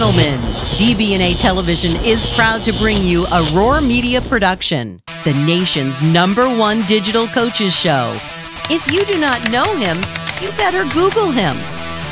Gentlemen, DBNA Television is proud to bring you a Roar Media production, the nation's number one digital coaches show. If you do not know him, you better Google him.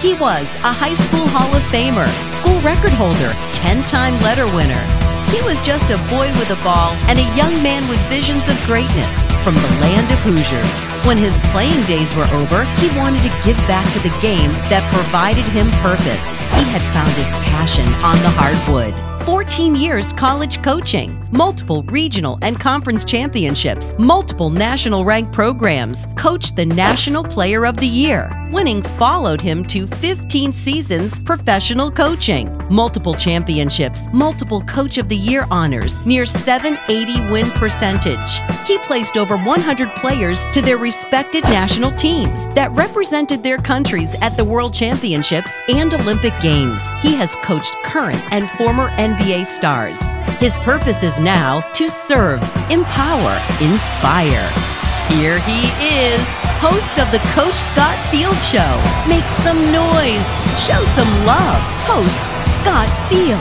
He was a high school Hall of Famer, school record holder, 10 time letter winner. He was just a boy with a ball and a young man with visions of greatness from the land of Hoosiers. When his playing days were over, he wanted to give back to the game that provided him purpose. He had found his passion on the hardwood. 14 years college coaching, multiple regional and conference championships, multiple national rank programs, coached the National Player of the Year. Winning followed him to 15 seasons professional coaching, multiple championships, multiple Coach of the Year honors, near 780 win percentage. He placed over 100 players to their respected national teams that represented their countries at the World Championships and Olympic Games. He has coached current and former NBA stars. His purpose is now to serve, empower, inspire. Here he is, host of the Coach Scott Field Show. Make some noise, show some love. Host Scott Field.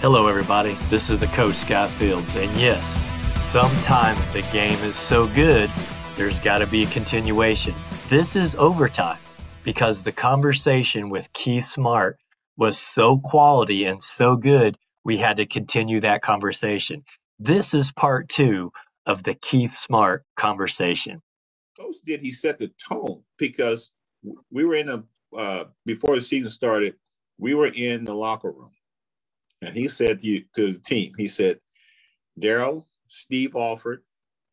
Hello, everybody. This is the coach, Scott Fields. And yes, sometimes the game is so good, there's got to be a continuation. This is overtime because the conversation with Keith Smart was so quality and so good, we had to continue that conversation. This is part two of the Keith Smart conversation. Coach did he set the tone because we were in a uh, before the season started, we were in the locker room, and he said to, you, to the team, he said, Daryl, Steve Alford,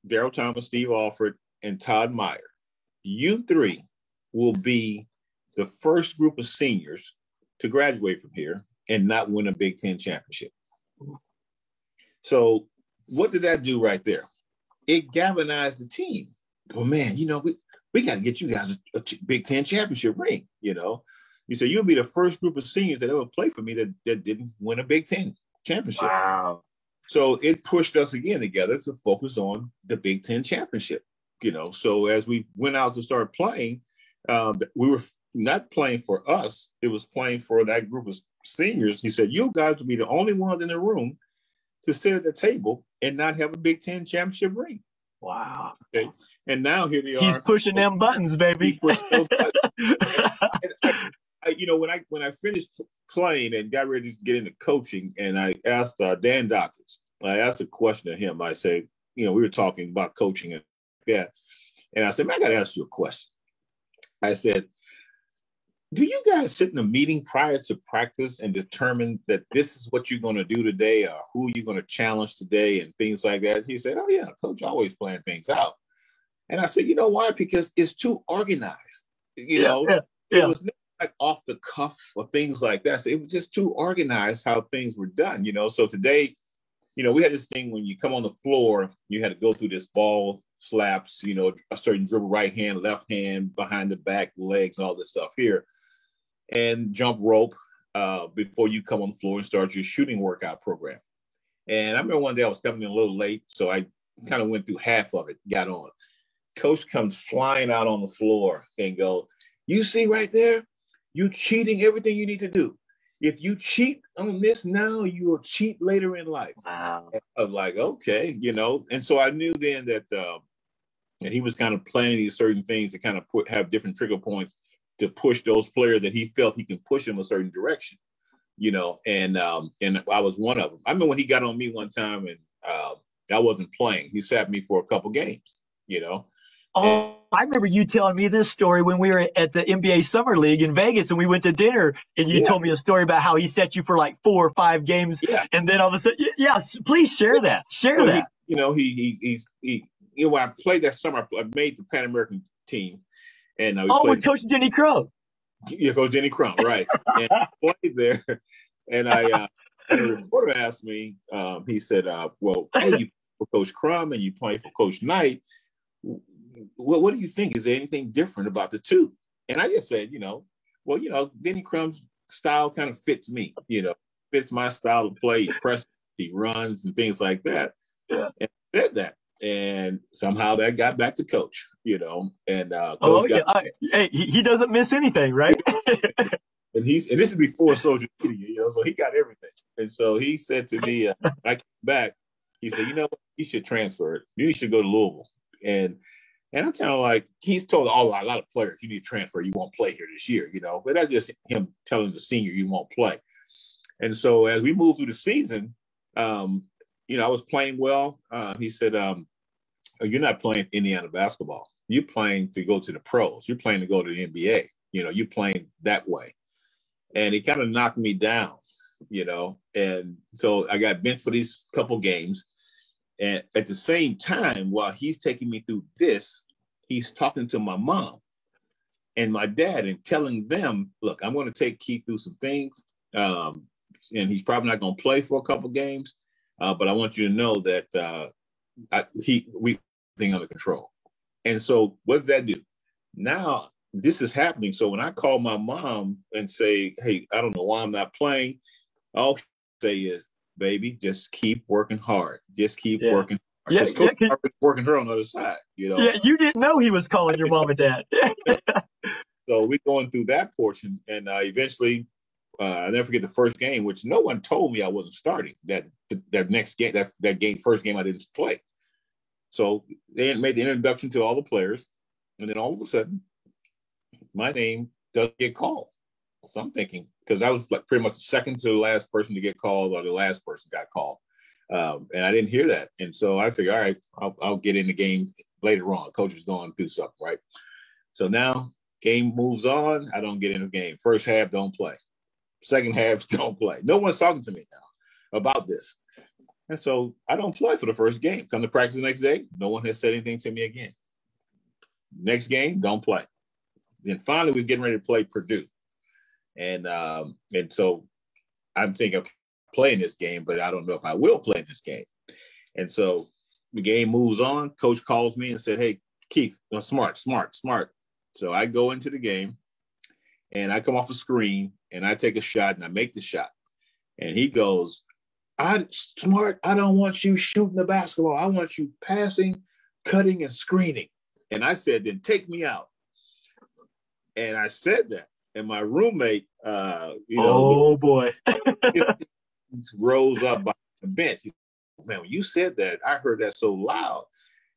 Daryl Thomas, Steve Alford, and Todd Meier, you three will be the first group of seniors to graduate from here and not win a Big Ten championship. So, what did that do right there? It galvanized the team. Well, man, you know, we, we got to get you guys a, a Big Ten championship ring. You know, he said, You'll be the first group of seniors that ever played for me that, that didn't win a Big Ten championship. Wow. So it pushed us again together to focus on the Big Ten championship. You know, so as we went out to start playing, um, we were not playing for us, it was playing for that group of seniors. He said, You guys will be the only ones in the room to sit at the table and not have a Big Ten championship ring. Wow. Okay. And now here they are. He's pushing them buttons, baby. buttons. I, I, you know, when I when I finished playing and got ready to get into coaching, and I asked uh, Dan Dakich, I asked a question to him. I said, you know, we were talking about coaching and yeah, and I said, man, I got to ask you a question. I said, do you guys sit in a meeting prior to practice and determine that this is what you're going to do today or who you're going to challenge today and things like that? He said, Oh, yeah, coach always plan things out. And I said, You know why? Because it's too organized. You Yeah, know, yeah, yeah. it was never like off the cuff or things like that. So it was just too organized how things were done, you know. So today, you know, we had this thing when you come on the floor, you had to go through this ball slaps, you know, a certain dribble, right hand, left hand, behind the back, legs, and all this stuff here and jump rope uh, before you come on the floor and start your shooting workout program. And I remember one day I was coming in a little late, so I kind of went through half of it, got on. Coach comes flying out on the floor and go, "You see right there, you cheating everything you need to do. If you cheat on this now, you will cheat later in life." Wow. I'm like, okay, you know. And so I knew then that, uh, and he was kind of planning these certain things to kind of put have different trigger points to push those players that he felt he can push them a certain direction, you know. And um, and I was one of them. I remember when he got on me one time and uh, I wasn't playing. He sat me for a couple games, you know. Oh, I remember you telling me this story when we were at the NBA Summer League in Vegas and we went to dinner and you Yeah. told me a story about how he set you for like four or five games Yeah. and then all of a sudden, yes, please share that. Share Well, that. He, you know, he he he's he. You know, when I played that summer, I made the Pan American team, and uh, Oh, with Coach Denny Crum. Yeah, Coach Denny Crum, right? and I played there, and I uh, and a reporter asked me. Um, he said, uh, "Well, hey, you for Coach Crum and you play for Coach Knight. What what do you think? Is there anything different about the two? And I just said, you know, well, you know, Denny Crum's style kind of fits me. You know, fits my style of play. He presses, he runs, and things like that. Yeah. And I said that. And somehow that got back to coach, you know. And uh, oh got, yeah, I, hey, he doesn't miss anything, right? and he's and this is before social media, you know, so he got everything. And so he said to me, uh, I came back. He said, you know, you should transfer it. You should go to Louisville. And and I'm kind of like, he's told all a lot of players, you need to transfer. You won't play here this year, you know. But that's just him telling the senior you won't play. And so as we move through the season, um, you know, I was playing well. Uh, he said, um, "You're not playing Indiana basketball. You're playing to go to the pros. You're playing to go to the NBA. You know, you're playing that way." And he kind of knocked me down, you know. And so I got benched for these couple games. And at the same time, while he's taking me through this, he's talking to my mom and my dad and telling them, look, I'm going to take Keith through some things. Um, and he's probably not going to play for a couple games. Uh, but I want you to know that uh, I, he we thing under control. And so what does that do? Now this is happening. So when I call my mom and say, "Hey, I don't know why I'm not playing," all she say is, "Baby, just keep working hard. Just keep yeah. working." Hard. Yeah, Coach yeah working her on the other side. You know. Yeah, you didn't know he was calling your mom and dad. so we're going through that portion, and uh, eventually uh, I never forget the first game, which no one told me I wasn't starting. That that next game, that that game, first game, I didn't play. So they made the introduction to all the players, and then all of a sudden, my name doesn't get called. So I'm thinking because I was like pretty much the second to the last person to get called, or the last person got called, um, and I didn't hear that. And so I figured, all right, I'll, I'll get in the game later on. Coach is going through something, right? So now game moves on. I don't get in the game. First half, don't play second half don't play. No one's talking to me now about this. And so I don't play for the first game. Come to practice the next day, no one has said anything to me again. Next game, don't play. Then finally, we're getting ready to play Purdue. And um, and so I'm thinking of playing this game, but I don't know if I will play this game. And so the game moves on. Coach calls me and said, Hey, Keith, smart, smart, smart. So I go into the game and I come off a screen and I take a shot and I make the shot. And he goes, I smart, I don't want you shooting the basketball. I want you passing, cutting, and screening. And I said, then take me out. And I said that. And my roommate, uh, you know, oh boy, rose up by the bench. He said, Man, when you said that, I heard that so loud.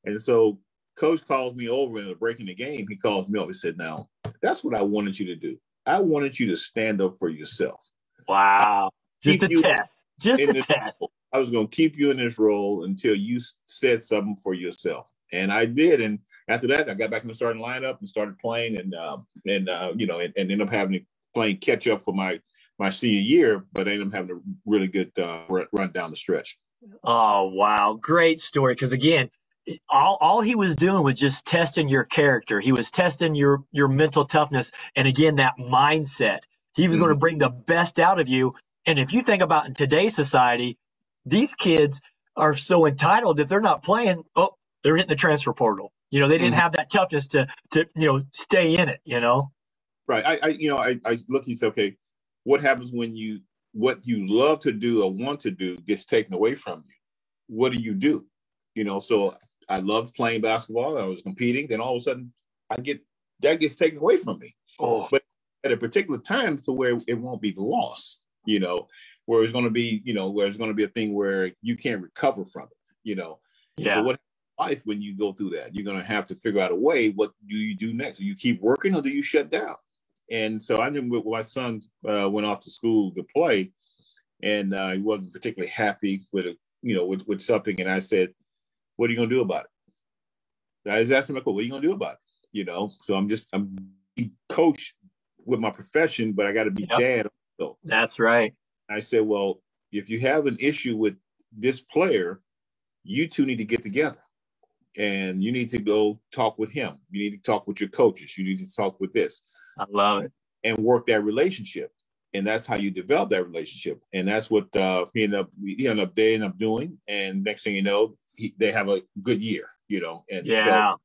And so coach calls me over in the breaking the game. He calls me up. He said, Now, that's what I wanted you to do. I wanted you to stand up for yourself. Wow. Just a test. Just a test. Role. I was going to keep you in this role until you said something for yourself. And I did. And after that, I got back in the starting lineup and started playing and, uh, and uh, you know, and, and ended up having to play catch up for my, my senior year, but I ended up having a really good uh, run down the stretch. Oh, wow. Great story. Because again, all all he was doing was just testing your character. He was testing your your mental toughness and again that mindset. He was mm-hmm. going to bring the best out of you. And if you think about in today's society, these kids are so entitled if they're not playing, oh, they're hitting the transfer portal. You know, they didn't mm-hmm. have that toughness to to you know stay in it. You know. Right. I, I you know I I look. He said, okay, what happens when you what you love to do or want to do gets taken away from you? What do you do? You know, so I loved playing basketball. I was competing. Then all of a sudden, I get that gets taken away from me. Oh. But at a particular time, to where it won't be lost. You know, where it's going to be, you know, where it's going to be a thing where you can't recover from it. You know. Yeah. So what life when you go through that? You're going to have to figure out a way. What do you do next? Do you keep working or do you shut down? And so I remember my son uh, went off to school to play, and uh, he wasn't particularly happy with a, you know, with, with something. And I said, what are you gonna do about it? I was asking my coach, what are you gonna do about it? You know, so I'm just I'm coach with my profession, but I got to be yep. dad. So that's right. I said, well, if you have an issue with this player, you two need to get together and you need to go talk with him. You need to talk with your coaches. You need to talk with this. I love it. And work that relationship. And that's how you develop that relationship. And that's what uh, he ended up, he ended up, they ended up doing. And next thing you know, he, they have a good year, you know. And yeah, so,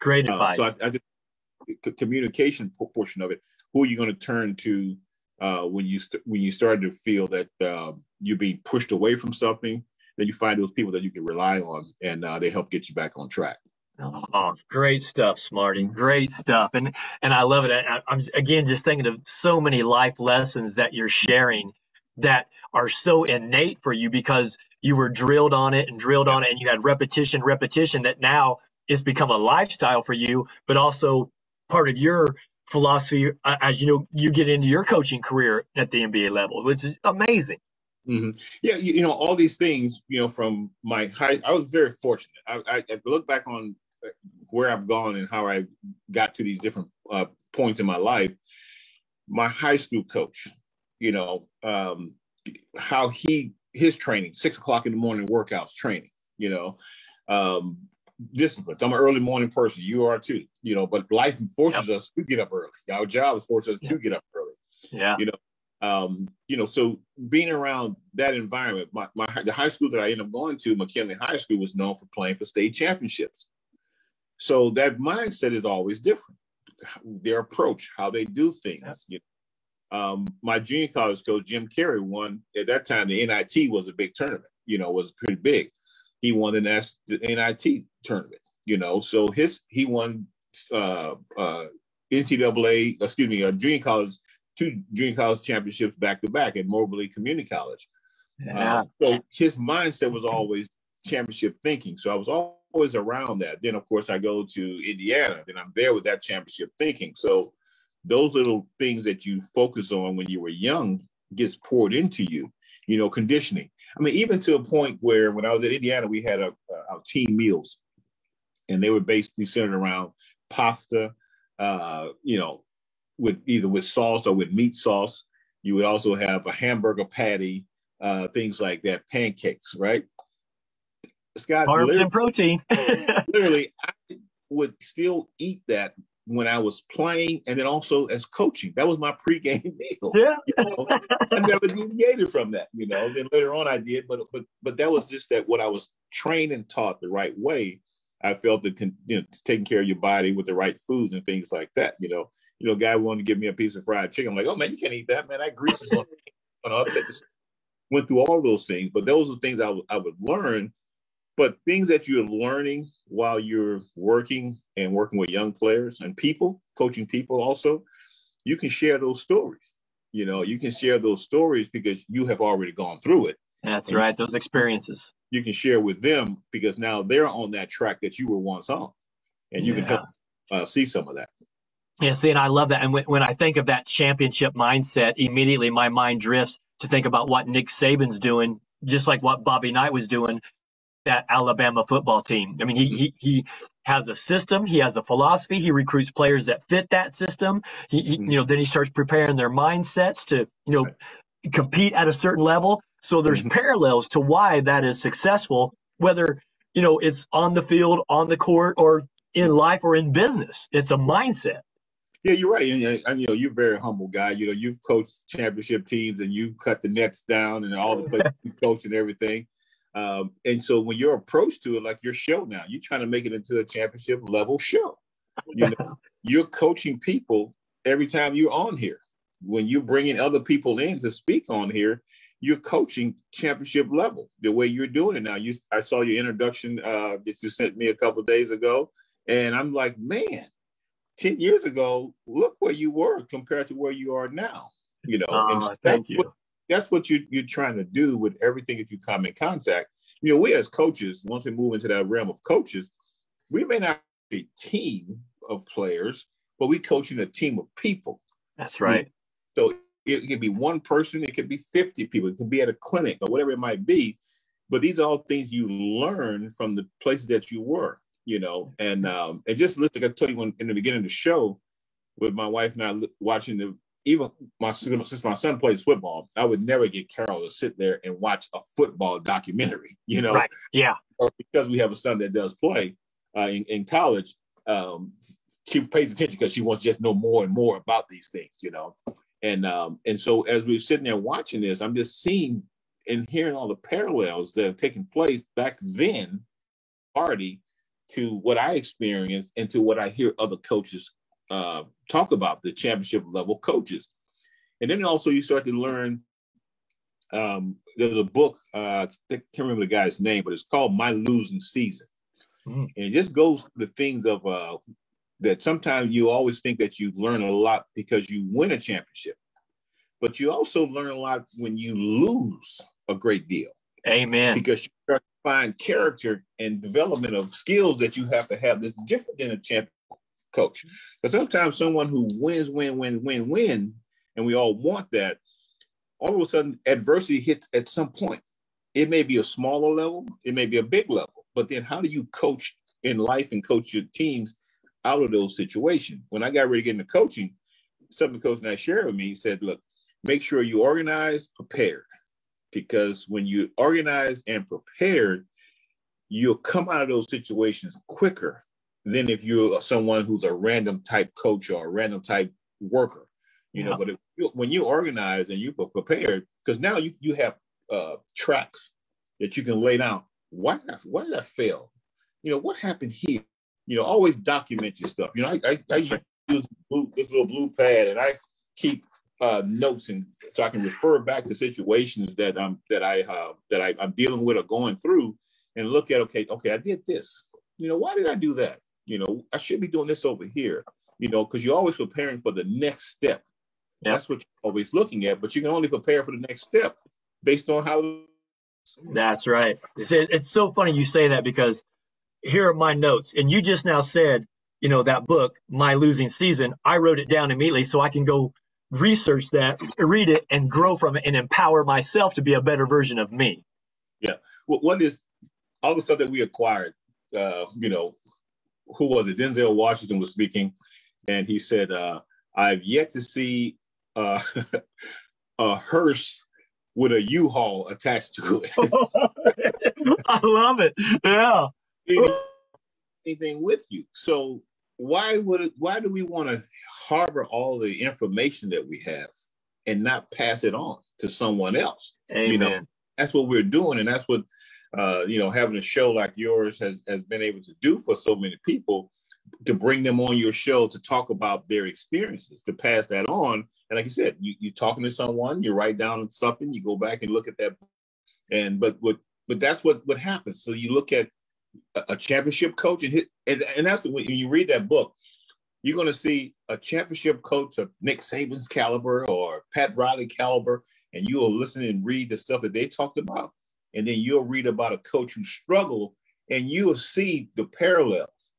great uh, advice. so I, I just communication portion of it. Who are you going to turn to uh, when you st- when you start to feel that um, you're being pushed away from something? then you find those people that you can rely on, and uh, they help get you back on track. Oh, great stuff, Smarty. Great stuff, and and I love it. I, I'm again just thinking of so many life lessons that you're sharing that are so innate for you because you were drilled on it and drilled on it, and you had repetition, repetition. That now it's become a lifestyle for you, but also part of your philosophy uh, as you know you get into your coaching career at the NBA level, which is amazing. Mm-hmm. Yeah, you, you, know all these things. You know, from my high, I was very fortunate. I, I, I, look back on where I've gone and how I got to these different uh, points in my life. My high school coach, you know, um, how he his training, six o'clock in the morning workouts training. You know, um, disciplines. I'm an early morning person. You are too. You know, but life forces yep. us to get up early. Our job is forces us yep. to get up early. Yeah. You know, um, you know, so being around that environment, my, my the high school that I ended up going to, McKinley High School, was known for playing for state championships. So that mindset is always different. Their approach, how they do things. You know, um, my junior college coach Jim Carey won at that time. The NIT was a big tournament. You know, was pretty big. He won the NIT tournament. You know, so his he won uh, uh, NCAA, excuse me, a junior college two junior college championships back to back at Moberly Community College. Yeah. Uh, so his mindset was always championship thinking. So I was always around that. Then of course I go to Indiana. Then I'm there with that championship thinking. So those little things that you focus on when you were young gets poured into you. You know, conditioning. I mean, even to a point where when I was at Indiana, we had a, our team meals, and they were basically centered around pasta, uh, you know, with either with sauce or with meat sauce. You would also have a hamburger patty, uh, things like that, pancakes, right? Scott, carbs and protein. literally, I would still eat that when I was playing and then also as coaching. That was my pregame meal. Yeah. You know? I never deviated from that, you know. Then later on I did, but but but that was just that what I was trained and taught the right way. I felt that you know, taking care of your body with the right foods and things like that, you know you know, guy wanted to give me a piece of fried chicken. I'm like, oh man, you can't eat that, man. That grease is going to upset. Went through all those things, but those are things I, w- I would learn. But things that you're learning while you're working and working with young players and people, coaching people also, you can share those stories. You know, you can share those stories because you have already gone through it. That's and right. Those experiences. You can share with them because now they're on that track that you were once on, and you yeah. can help uh, see some of that. Yeah, see, and I love that. And when, when I think of that championship mindset, immediately my mind drifts to think about what Nick Saban's doing, just like what Bobby Knight was doing that Alabama football team. I mean, he he he has a system, he has a philosophy, he recruits players that fit that system. He, he mm-hmm. you know, then he starts preparing their mindsets to, you know, right. compete at a certain level. So there's mm-hmm. parallels to why that is successful, whether you know it's on the field, on the court, or in life or in business. It's a mindset. Yeah, you're right. And, and, you know, you're a very humble guy. You know, you've coached championship teams and you cut the nets down and all the places you coached and everything. Um, and so when your approach to it, like your show now, you're trying to make it into a championship level show. You know, you're coaching people every time you're on here. When you're bringing other people in to speak on here, you're coaching championship level the way you're doing it now. You, I saw your introduction uh, that you sent me a couple days ago, and I'm like, man, 10 years ago, look where you were compared to where you are now. You know, and ah, thank you. What, that's what you, you're trying to do with everything that you come in contact. You know, we as coaches, once we move into that realm of coaches, we may not be a team of players, but we coaching a team of people. That's right. So it, it could be one person, it could be 50 people, it could be at a clinic or whatever it might be. But these are all things you learn from the places that you were you know, and um, and just listen. I tell you when in the beginning of the show, with my wife and I watching the even my since my son plays football, I would never get Carol to sit there and watch a football documentary. You know, right? Yeah, because we have a son that does play uh, in, in college. Um, she pays attention because she wants to just know more and more about these things. You know, and um, and so as we are sitting there watching this, I'm just seeing and hearing all the parallels that have taken place back then, party to what I experienced and to what I hear other coaches uh, talk about, the championship level coaches. And then also you start to learn um, there's a book. Uh, I can't remember the guy's name, but it's called My Losing Season, mm. and it just goes the things of uh, that. Sometimes you always think that you learn a lot because you win a championship, but you also learn a lot when you lose a great deal. Amen. Because you start to find character and development of skills that you have to have that's different than a champion coach. Mm-hmm. But sometimes someone who wins, win, win, win, win, and we all want that, all of a sudden adversity hits at some point. It may be a smaller level, it may be a big level, but then how do you coach in life and coach your teams out of those situations? When I got ready to get into coaching, something coach and I shared with me, he said, look, make sure you organize, prepared. Because when you organize and prepared, you'll come out of those situations quicker than if you're someone who's a random type coach or a random type worker. You yeah. know, but if you, when you organize and you prepared, because now you you have uh, tracks that you can lay down. Why did why did I fail? You know, what happened here? You know, always document your stuff. You know, I, I, I use blue, this little blue pad and I keep uh, notes and so I can refer back to situations that I'm that I uh, that I, I'm dealing with or going through and look at okay okay I did this you know why did I do that you know I should be doing this over here you know because you're always preparing for the next step that's what you're always looking at but you can only prepare for the next step based on how that's right it's, it's so funny you say that because here are my notes and you just now said you know that book my losing season i wrote it down immediately so i can go research that, read it, and grow from it, and empower myself to be a better version of me. Yeah. Well, what is all the stuff that we acquired? Uh, you know, who was it? Denzel Washington was speaking, and he said, uh, "I've yet to see uh, a hearse with a U-Haul attached to it." I love it. Yeah. Anything with you? So why would it, why do we want to harbor all the information that we have and not pass it on to someone else. Amen. You know, that's what we're doing, and that's what uh, you know, having a show like yours has has been able to do for so many people to bring them on your show to talk about their experiences, to pass that on. And like you said, you you talking to someone, you write down something, you go back and look at that, and but what but that's what what happens. So you look at a, championship coach and hit, and, and that's when you read that book, you're going to see a championship coach of Nick Saban's caliber or Pat Riley caliber, and you will listen and read the stuff that they talked about. And then you'll read about a coach who struggled, and you'll see the parallels.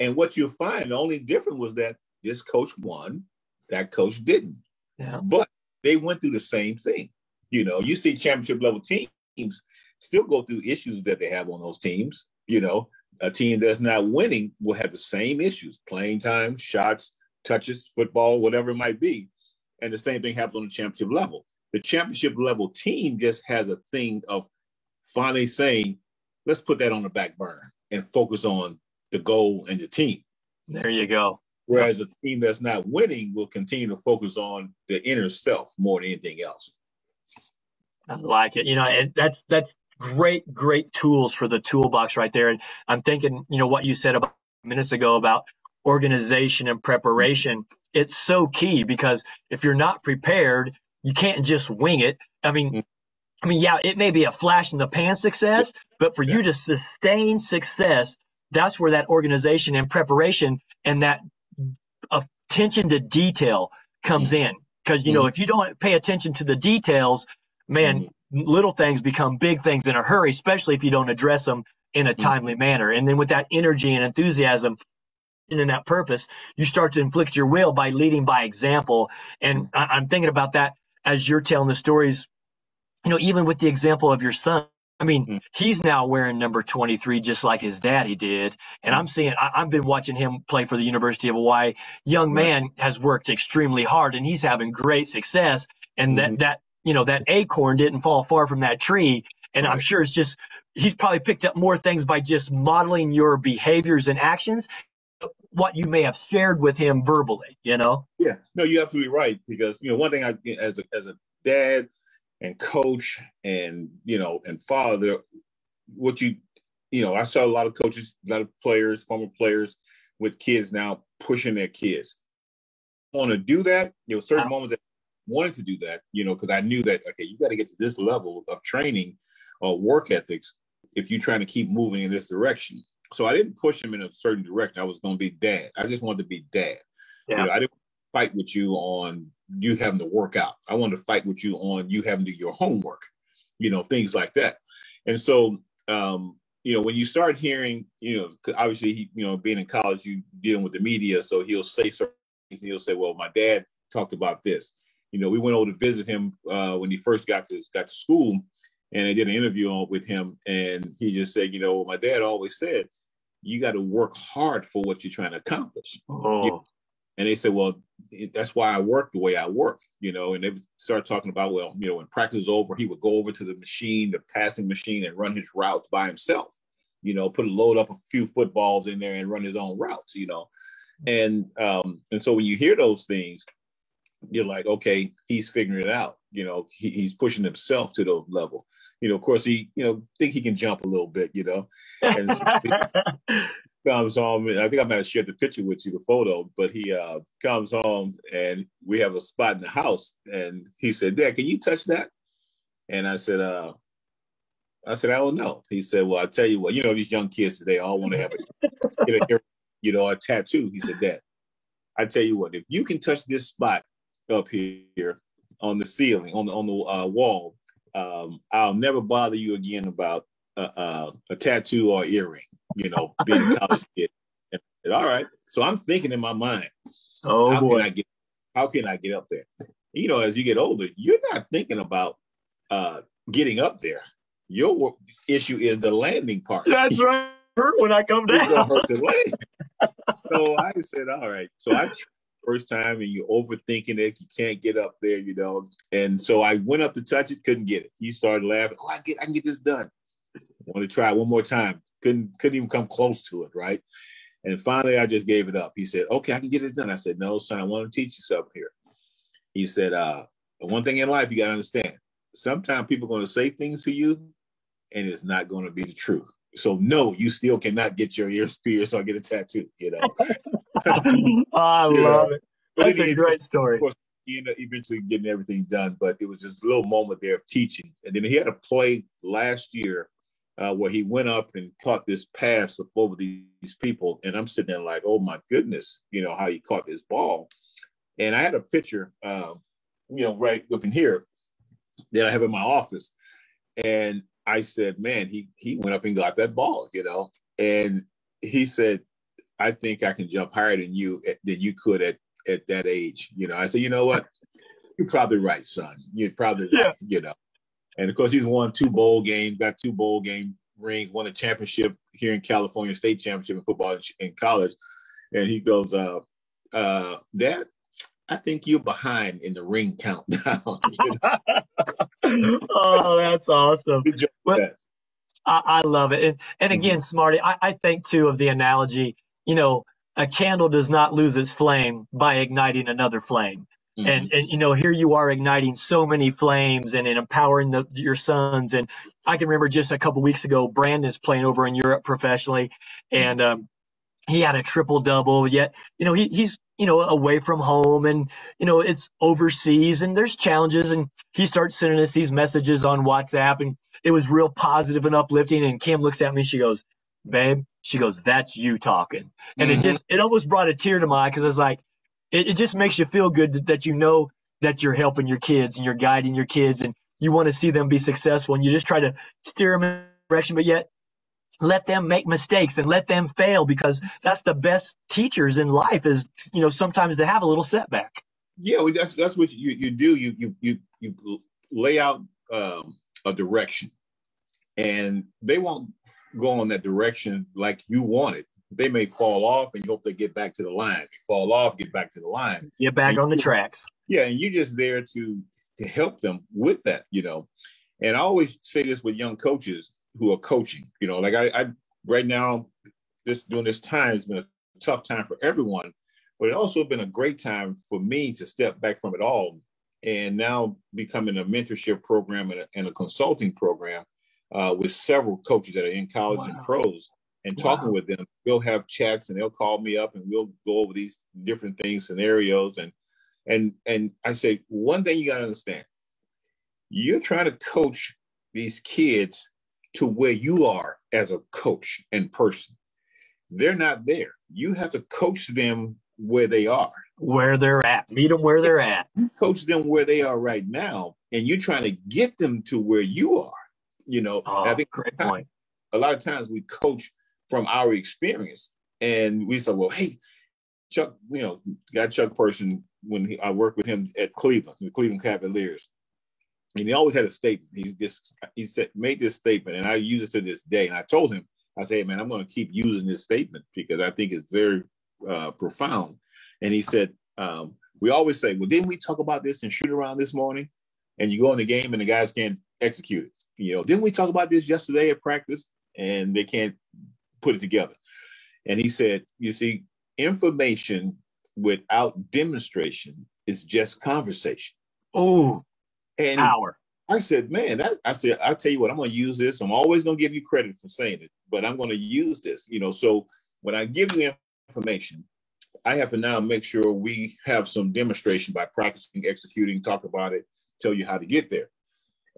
And what you'll find, the only difference was that this coach won, that coach didn't. Yeah. But they went through the same thing. You know, you see championship level teams still go through issues that they have on those teams. You know, a team that's not winning will have the same issues playing time, shots, touches, football, whatever it might be. And the same thing happens on the championship level. The championship level team just has a thing of finally saying, let's put that on the back burner and focus on the goal and the team. There you go. Whereas a team that's not winning will continue to focus on the inner self more than anything else. I like it. You know, and that's that's great, great tools for the toolbox right there. And I'm thinking, you know, what you said about minutes ago about organization and preparation. It's so key because if you're not prepared, you can't just wing it. I mean, mm-hmm. I mean, yeah, it may be a flash in the pan success, but for you to sustain success, that's where that organization and preparation and that attention to detail comes mm-hmm. in. Because, you know, mm-hmm. if you don't pay attention to the details, man, little things become big things in a hurry, especially if you don't address them in a mm-hmm. timely manner. And then with that energy and enthusiasm and that purpose, you start to inflict your will by leading by example. And. I, am thinking about that as you're telling the stories, you know, even with the example of your son. I mean, mm-hmm. he's now wearing number 23 just like his daddy did. And I'm mm. seeing, I, have been watching him play for the University of Hawaii. Young mm. man has worked extremely hard and he's having great success. And that, mm-hmm. that you know, that acorn didn't fall far from that tree. And right. I'm sure it's just, he's probably picked up more things by just modeling your behaviors and actions, what you may have shared with him verbally, you know? Yeah, no, you're absolutely right. Because, you know, one thing I, as a, as a dad and coach and, you know, and father, what you, you know, I saw a lot of coaches, a lot of players, former players with kids now pushing their kids. Want to do that? There were certain uh-huh. moments that wanted to do that, you know, because I knew that okay, you got to get to this level of training or work ethics if you're trying to keep moving in this direction. So I didn't push him in a certain direction. I was going to be dad. I just wanted to be dad. Yeah. You know, I didn't fight with you on you having to work out. I wanted to fight with you on you having to do your homework, you know, things like that. And so, um, you know, when you start hearing, you know, obviously, he, you know, being in college, you dealing with the media, so he'll say certain things. He'll say, "Well, my dad talked about this." You know, we went over to visit him uh, when he first got to got to school, and I did an interview on, with him, and he just said, "You know, my dad always said, you got to work hard for what you're trying to accomplish." Oh. You know? And they said, "Well, that's why I work the way I work." You know, and they started talking about, well, you know, when practice is over, he would go over to the machine, the passing machine, and run his routes by himself. You know, put a load up a few footballs in there and run his own routes. You know, and um, and so when you hear those things, you're like, okay, he's figuring it out. You know, he, he's pushing himself to the level. You know, of course, he you know think he can jump a little bit. You know, and so comes home. I think I might have shared the picture with you, the photo. But he uh, comes home and we have a spot in the house, and he said, "Dad, can you touch that?" And I said, uh, "I said I don't know." He said, "Well, I tell you what, you know these young kids today all want to have a, a you know, a tattoo." He said, "Dad, I tell you what, if you can touch this spot up here on the ceiling, on the on the uh, wall, um, I'll never bother you again about a, a tattoo or earring. You know, being a college kid. Said, All right. So I'm thinking in my mind, oh how boy. can I get how can I get up there? You know, as you get older, you're not thinking about uh, getting up there. Your issue is the landing part. That's right. Hurt when I come down. so I said, all right. So I first time and you're overthinking it. You can't get up there, you know. And so I went up to touch it, couldn't get it. He started laughing. Oh, I get, I can get this done. Want to try one more time. Couldn't, couldn't even come close to it, right? And finally, I just gave it up. He said, "Okay, I can get it done." I said, "No, son, I want to teach you something here." He said, uh, "One thing in life you got to understand: sometimes people are going to say things to you, and it's not going to be the truth. So no, you still cannot get your ears pierced or get a tattoo. You know." oh, I love it. That's a great story. Of course, he ended up eventually getting everything done, but it was just a little moment there of teaching. And then he had a play last year uh, where he went up and caught this pass of over these people. And I'm sitting there like, oh my goodness, you know, how he caught this ball. And I had a picture, uh, you know, right up in here that I have in my office. And I said, man, he he went up and got that ball, you know. And he said, I think I can jump higher than you than you could at at that age. You know, I said, you know what? You're probably right, son. You're probably right, you know. And of course, he's won two bowl games, got two bowl game rings, won a championship here in California, state championship in football in college. And he goes, uh, uh, Dad, I think you're behind in the ring count now. oh, that's awesome. But I, I, love it. And, and again, mm-hmm. Smarty, I, I think too of the analogy, you know, a candle does not lose its flame by igniting another flame. Mm-hmm. And and you know, here you are igniting so many flames and, and empowering the, your sons. And I can remember just a couple weeks ago, Brandon's playing over in Europe professionally, and um, he had a triple double. Yet, you know, he, he's you know away from home, and you know it's overseas, and there's challenges. And he starts sending us these messages on WhatsApp, and it was real positive and uplifting. And Kim looks at me, she goes, "Babe," she goes, "That's you talking," and mm-hmm. it just it almost brought a tear to my eye because it's like it, it just makes you feel good that you know that you're helping your kids and you're guiding your kids and you want to see them be successful and you just try to steer them in the direction, but yet let them make mistakes and let them fail because that's the best teachers in life is, you know, sometimes to have a little setback. Yeah, well, that's that's what you, you do. You you you you lay out um, a direction, and they won't go on that direction like you want it they may fall off and you hope they get back to the line. They fall off, get back to the line. Get back and on the tracks. Yeah, and you're just there to to help them with that, you know. And I always say this with young coaches who are coaching, you know, like I, I right now, this during this time has been a tough time for everyone, but it also been a great time for me to step back from it all and now becoming a mentorship program and a, and a consulting program uh, with several coaches that are in college wow. and pros and talking with them. We'll have chats and they'll call me up and we'll go over these different things, scenarios. And And and I say one thing you got to understand: you're trying to coach these kids to where you are as a coach and person. They're not there. You have to coach them where they are. Where they're at. Meet them where they're at. coach them where they are right now, and you're trying to get them to where you are. You know, oh, I think great point. A lot of times we coach from our experience, and we say, "Well, hey, Chuck, you know, got Chuck Person when he, I worked with him at Cleveland, the Cleveland Cavaliers, and he always had a statement. He just he said made this statement, and I use it to this day. And I told him, I said, hey, man, I'm going to keep using this statement because I think it's very uh, profound. And he said, um, we always say, well, didn't we talk about this and shoot around this morning? And you go in the game and the guys can't execute it. You know, didn't we talk about this yesterday at practice? And they can't put it together. And he said, you see, information without demonstration is just conversation. Oh, and power. I said, man, that, I said, I'll tell you what, I'm going to use this. I'm always going to give you credit for saying it, but I'm going to use this, you know. So when I give you information, I have to now make sure we have some demonstration by practicing, executing, talk about it, tell you how to get there.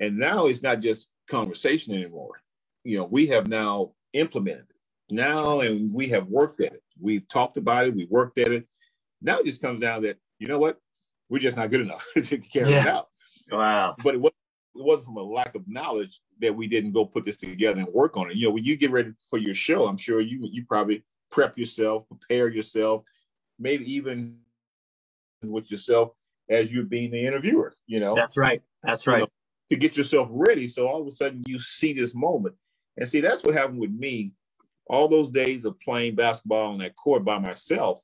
And now it's not just conversation anymore. You know, we have now implemented it now, and we have worked at it. We've talked about it. We worked at it. Now it just comes down that you know what, we're just not good enough to carry yeah. it out. Wow. But it wasn't, it wasn't from a lack of knowledge that we didn't go put this together and work on it. You know, when you get ready for your show, I'm sure you you probably prep yourself, prepare yourself, maybe even with yourself as you're being the interviewer. You know. That's right. That's right. You know, to get yourself ready, so all of a sudden you see this moment, and see that's what happened with me. All those days of playing basketball on that court by myself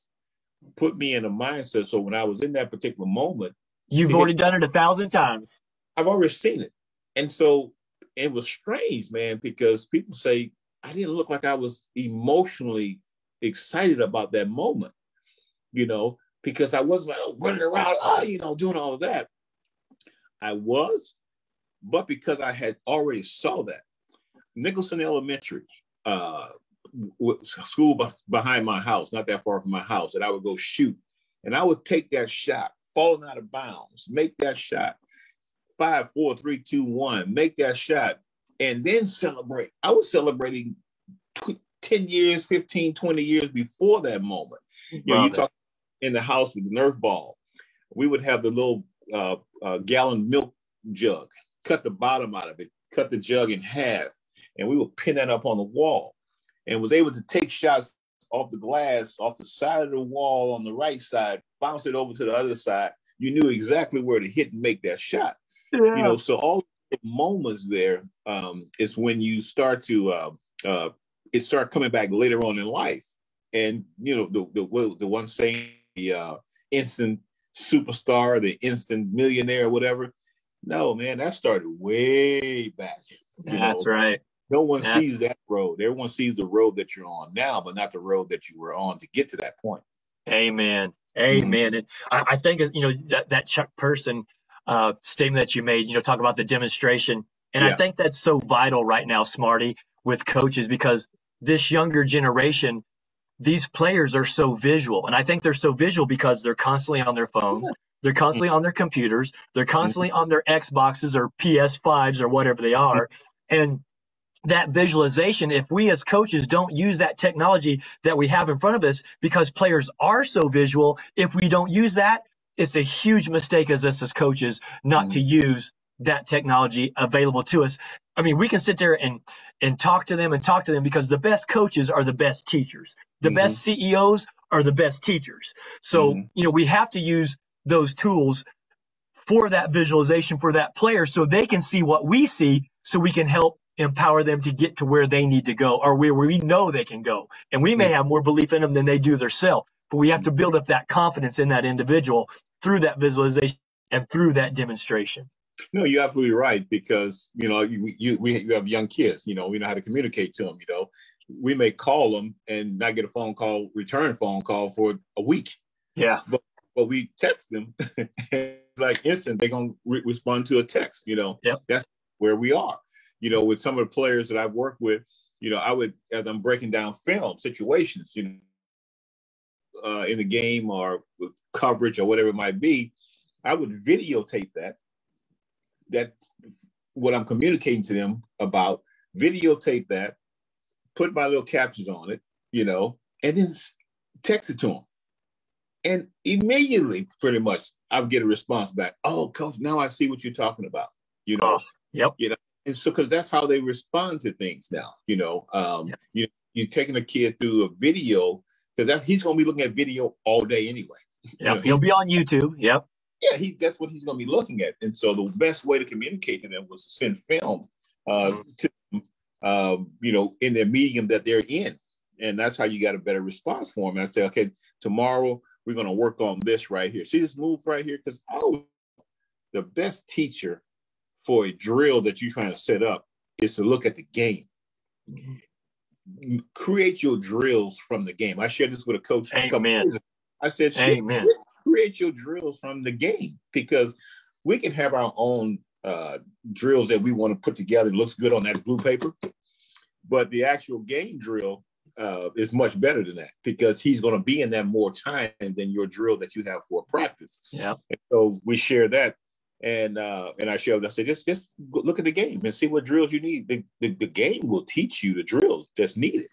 put me in a mindset. So when I was in that particular moment, You've already done it a thousand times. I've already seen it. And so it was strange, man, because people say I didn't look like I was emotionally excited about that moment, you know, because I wasn't like oh, running around, oh, you know, doing all of that. I was, but because I had already saw that. Nicholson Elementary, uh, school behind my house, not that far from my house, that I would go shoot. And I would take that shot falling out of bounds, make that shot. Five, four, three, two, one, make that shot, and then celebrate. I was celebrating 10 years, 15, 20 years before that moment. You know, you talk in the house with the Nerf ball. We would have the little uh, uh, gallon milk jug, cut the bottom out of it, cut the jug in half, and we would pin that up on the wall and was able to take shots off the glass, off the side of the wall on the right side, bounce it over to the other side. You knew exactly where to hit and make that shot. Yeah. You know, so all the moments there um, is when you start to uh, uh, it start coming back later on in life, and you know the the, the one saying the uh, instant superstar, the instant millionaire, whatever. No, man, that started way back. That's know? right. No one That's... sees that road. Everyone sees the road that you're on now, but not the road that you were on to get to that point. Amen. Amen. And I, I think you know that, that Chuck Person uh, statement that you made. You know, talk about the demonstration, and yeah. I think that's so vital right now, Smarty, with coaches because this younger generation, these players are so visual, and I think they're so visual because they're constantly on their phones. They're constantly on their computers. They're constantly on their Xboxes or PS5s or whatever they are. And that visualization if we as coaches don't use that technology that we have in front of us because players are so visual if we don't use that it's a huge mistake as us as coaches not mm-hmm. to use that technology available to us i mean we can sit there and and talk to them and talk to them because the best coaches are the best teachers the mm-hmm. best ceos are the best teachers so mm-hmm. you know we have to use those tools for that visualization for that player so they can see what we see so we can help empower them to get to where they need to go or where we know they can go. And we may have more belief in them than they do themselves, but we have to build up that confidence in that individual through that visualization and through that demonstration. No, you're absolutely right because you know you you we you have young kids. You know we know how to communicate to them. You know we may call them and not get a phone call, return phone call for a week. Yeah, but but we text them. it's like instant. They're gonna re- respond to a text. You know. Yep. That's where we are you know, with some of the players that I've worked with, you know, I would, as I'm breaking down film situations, you know, uh, in the game or with coverage or whatever it might be, I would videotape that. That what I'm communicating to them about, videotape that, put my little captions on it, you know, and then text it to them. And immediately, pretty much, I would get a response back. Oh, coach, now I see what you're talking about. You know, oh, yep. You know, and so because that's how they respond to things now. You know, um, yep. you you're taking a kid through a video because he's going to be looking at video all day anyway. Yeah, you know, he'll be on YouTube. Yep. Yeah, he that's what he's going to be looking at, and so the best way to communicate to them was to send film uh, mm-hmm. to um, you know in their medium that they're in, and that's how you got a better response for them. And I say, okay, tomorrow we're going to work on this right here. See this move right here because oh, the best teacher for a drill that you're trying to set up is to look at the game. Mm-hmm create your drills from the game. I shared this with a coach. Amen. I said, Amen. create your drills from the game because we can have our own uh, drills that we want to put together. It looks good on that blue paper, but the actual game drill uh, is much better than that because he's going to be in that more time than your drill that you have for practice. Yeah. And so we share that and uh, and I showed. I said, just just look at the game and see what drills you need. The, the, the game will teach you the drills that's needed.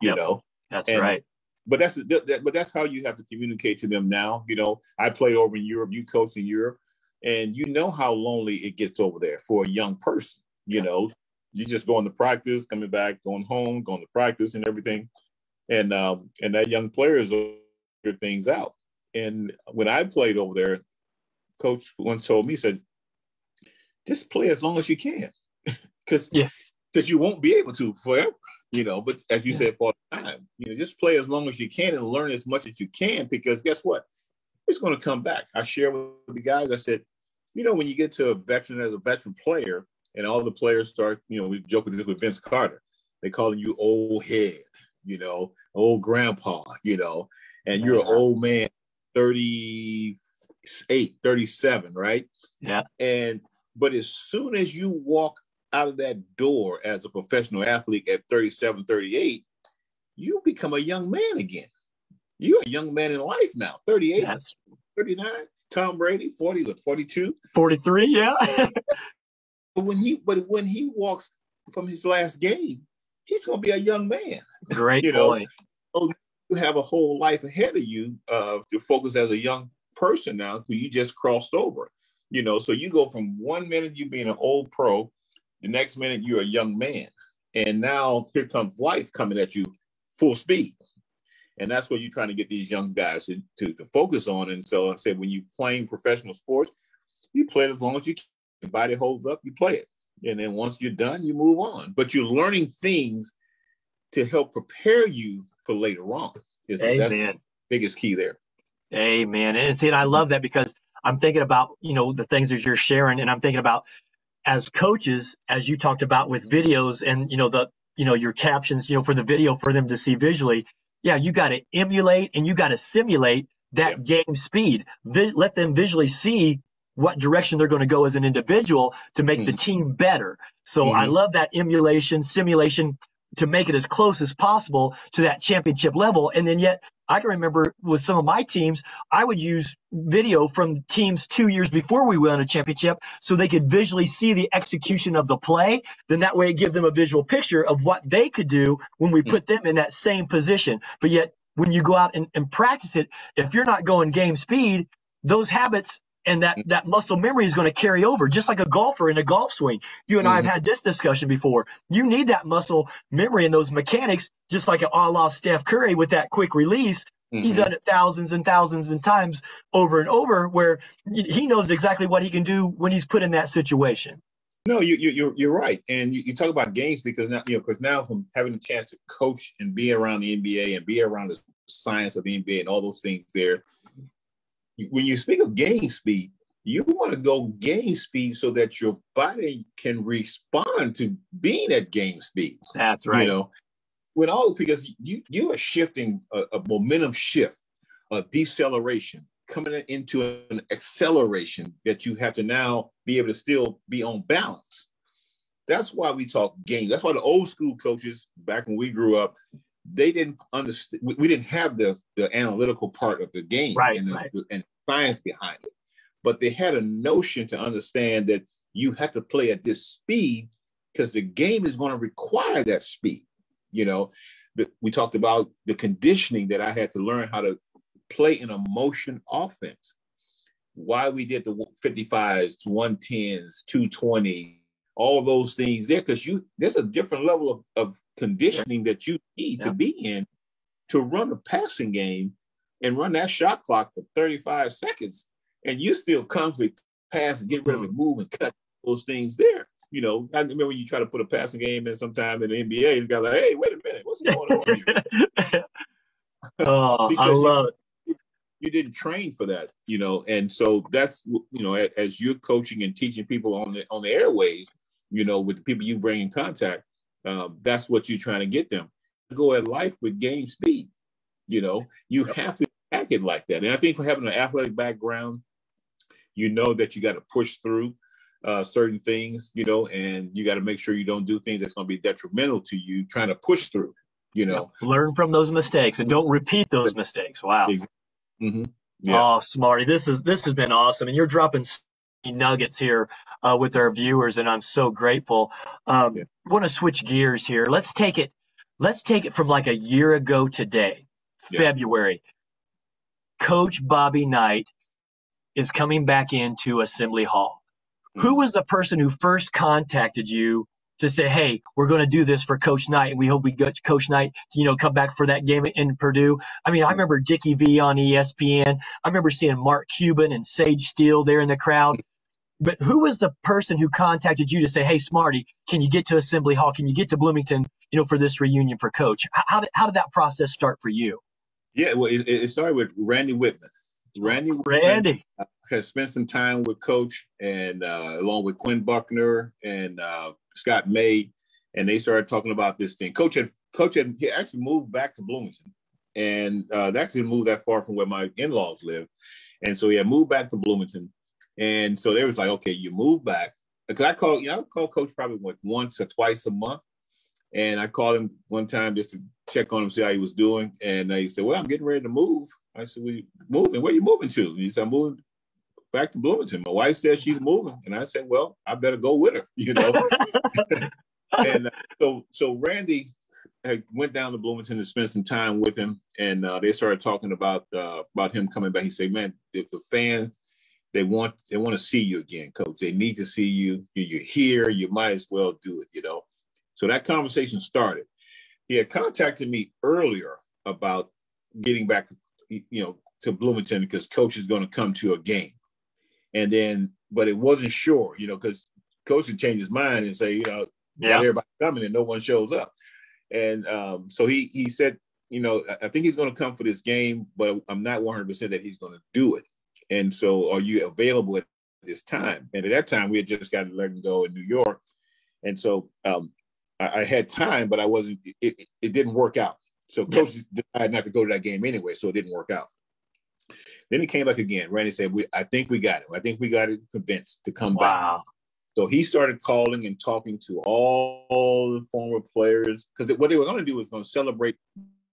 You yep. know, that's and, right. But that's that, but that's how you have to communicate to them now. You know, I play over in Europe. You coach in Europe, and you know how lonely it gets over there for a young person. You yep. know, you just going to practice, coming back, going home, going to practice, and everything. And um, and that young player is figure things out. And when I played over there, coach once told me, said, just play as long as you can. Because yeah. Because you won't be able to forever, you know. But as you yeah. said, for the time, you know, just play as long as you can and learn as much as you can. Because guess what? It's going to come back. I share with the guys. I said, you know, when you get to a veteran as a veteran player, and all the players start, you know, we joke with this with Vince Carter. They calling you old head, you know, old grandpa, you know, and you're an old man, 30, 38, 37, right? Yeah. And but as soon as you walk out of that door as a professional athlete at 37, 38, you become a young man again. You're a young man in life now. 38, yes. 39, Tom Brady, 40, 42. 43, yeah. but when he but when he walks from his last game, he's gonna be a young man. Great you point. Know? So you have a whole life ahead of you uh, to focus as a young person now who you just crossed over. You know, so you go from one minute you being an old pro, the next minute you're a young man. And now here comes life coming at you full speed. And that's what you're trying to get these young guys to, to, to focus on. And so I said, when you're playing professional sports, you play it as long as you can. Your body holds up, you play it. And then once you're done, you move on. But you're learning things to help prepare you for later on. Is Amen. That's the biggest key there. Amen. And see, and I love that because I'm thinking about, you know, the things that you're sharing and I'm thinking about as coaches, as you talked about with videos and, you know, the, you know, your captions, you know, for the video for them to see visually. Yeah, you got to emulate and you got to simulate that game speed. Vi- let them visually see what direction they're going to go as an individual to make mm-hmm. the team better. So mm-hmm. I love that emulation, simulation to make it as close as possible to that championship level. And then yet I can remember with some of my teams, I would use video from teams two years before we won a championship so they could visually see the execution of the play. Then that way it give them a visual picture of what they could do when we put them in that same position. But yet when you go out and, and practice it, if you're not going game speed, those habits and that that muscle memory is going to carry over just like a golfer in a golf swing you and mm-hmm. i have mm-hmm. had this discussion before you need that muscle memory and those mechanics just like a la steph curry with that quick release mm-hmm. he's done it thousands and thousands of times over and over where he knows exactly what he can do when he's put in that situation no, you, you, you're you're right, and you, you talk about games because now you know because now from having a chance to coach and be around the NBA and be around the science of the NBA and all those things there, when you speak of game speed, you want to go game speed so that your body can respond to being at game speed. That's right. You know, when all because you you are shifting a, a momentum shift, a deceleration coming into an acceleration that you have to now be able to still be on balance. That's why we talk game. That's why the old school coaches back when we grew up, they didn't understand. We didn't have the the analytical part of the game right, and, the, right. and science behind it, but they had a notion to understand that you have to play at this speed because the game is going to require that speed. You know, the, we talked about the conditioning that I had to learn how to play in a motion offense. Why we did the 55s, 110s, 220, all those things there, because you there's a different level of, of conditioning that you need yeah. to be in to run a passing game and run that shot clock for 35 seconds. And you still constantly pass and get rid of it, mm. move and cut those things there. You know, I remember when you try to put a passing game in sometime in the NBA, you got like, hey, wait a minute, what's going on here? oh, I love you, it. You didn't train for that, you know, and so that's you know, as you're coaching and teaching people on the on the airways, you know, with the people you bring in contact, um, that's what you're trying to get them. Go at life with game speed. You know, you have to act it like that. And I think for having an athletic background, you know that you got to push through uh, certain things, you know, and you got to make sure you don't do things that's going to be detrimental to you trying to push through, you know. Learn from those mistakes and don't repeat those mistakes. Wow. Mm-hmm. Yeah. Oh, Smarty, this is this has been awesome, and you're dropping nuggets here uh, with our viewers, and I'm so grateful. Um, yeah. Want to switch gears here? Let's take it. Let's take it from like a year ago today, yeah. February. Coach Bobby Knight is coming back into Assembly Hall. Mm-hmm. Who was the person who first contacted you to say, "Hey, we're going to do this for Coach Knight, and we hope we get Coach Knight, to, you know, come back for that game in Purdue." I mean, I remember Dickie V on ESPN. I remember seeing Mark Cuban and Sage Steele there in the crowd. But who was the person who contacted you to say, "Hey, Smarty, can you get to Assembly Hall? Can you get to Bloomington, you know, for this reunion for Coach?" How did how did that process start for you? Yeah, well, it, it started with Randy Wittman. Randy, Randy Wittman has spent some time with Coach, and uh, along with Quinn Buckner and uh, Scott May, and they started talking about this thing. Coach had Coach had he actually moved back to Bloomington, and uh, that didn't move that far from where my in-laws live, and so he had moved back to Bloomington and so they was like, okay, you move back. Because I call, you know, I call coach probably what, once or twice a month. And I called him one time just to check on him, see how he was doing. And he said, Well, I'm getting ready to move. I said, We moving? Where you moving to? he said, I'm moving back to Bloomington. My wife says she's moving. And I said, Well, I better go with her, you know. and uh, so so Randy had went down to Bloomington to spend some time with him, and uh, they started talking about uh, about him coming back. He said, "Man, if the fans they want they want to see you again, coach. They need to see you. You're here. You might as well do it. You know. So that conversation started. He had contacted me earlier about getting back, you know, to Bloomington because coach is going to come to a game, and then but it wasn't sure, you know, because coach would change his mind and say, you know, yeah. everybody coming and no one shows up, and um, so he he said, you know, I think he's going to come for this game, but I'm not 100 percent that he's going to do it. And so, are you available at this time? And at that time, we had just gotten to let him go in New York. And so, um, I, I, had time, but I wasn't, it, it, it didn't work out. So, coach yeah. decided not to go to that game anyway. So, it didn't work out. Then he came back again. Randy said, we, I think we got him. I think we got it convinced to come wow. back. So he started calling and talking to all the former players because what they were going to do was going to celebrate.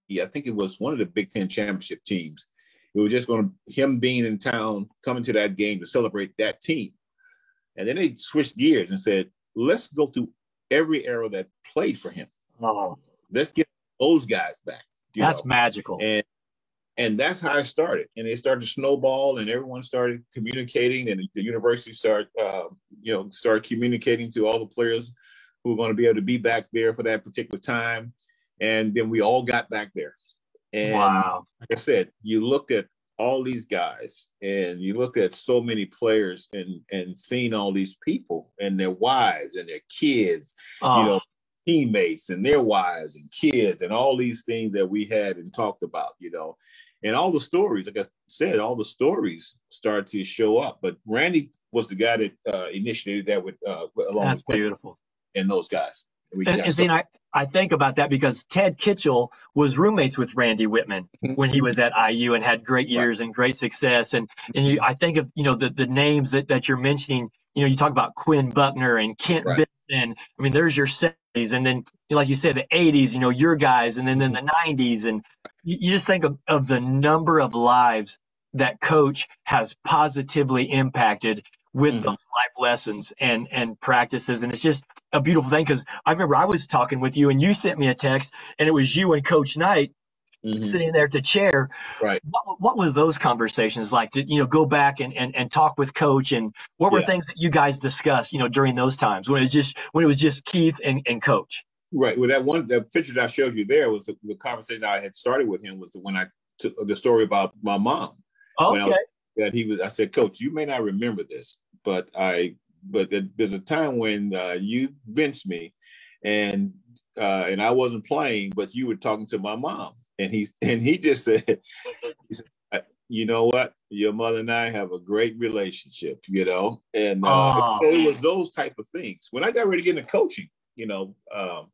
I think it was one of the Big Ten championship teams it was just going to him being in town, coming to that game to celebrate that team. And then they switched gears and said, let's go through every era that played for him. Oh. Let's get those guys back. That's know? magical. And and that's how I started. And it started to snowball, and everyone started communicating, and the university started, uh, you know, started communicating to all the players who were going to be able to be back there for that particular time. And then we all got back there. And wow. like I said, you looked at all these guys and you look at so many players and and seeing all these people and their wives and their kids, oh. you know, teammates and their wives and kids and all these things that we had and talked about, you know. And all the stories, like I said, all the stories start to show up. But Randy was the guy that uh, initiated that with uh, along That's with beautiful. And those guys. And, and see, I, I think about that because Ted Kitchel was roommates with Randy Wittman mm-hmm. when he was at IU and had great years right. and great success. And and you, I think of you know the, the names that, that you're mentioning. You know, you talk about Quinn Buckner and Kent right. Benson. I mean, there's your 70s, and then like you said the 80s you know your guys and then in the 90s and you, you just think of, of the number of lives that coach has positively impacted with mm-hmm. those life lessons and and practices and it's just a beautiful thing because i remember i was talking with you and you sent me a text and it was you and coach knight mm-hmm. sitting there at the chair right what, what, was those conversations like to you know go back and, and, and talk with coach and what were yeah. things that you guys discussed you know during those times when it was just when it was just keith and, and coach right well that one the picture that i showed you there was the, the conversation i had started with him was when i took the story about my mom Okay. Was, that he was, I said, Coach, you may not remember this, but I, but there's a time when uh, you benched me, and uh, and I wasn't playing, but you were talking to my mom, and he and he just said, he said you know what, your mother and I have a great relationship, you know, and uh, oh. it was those type of things. When I got ready to get into coaching, you know, um,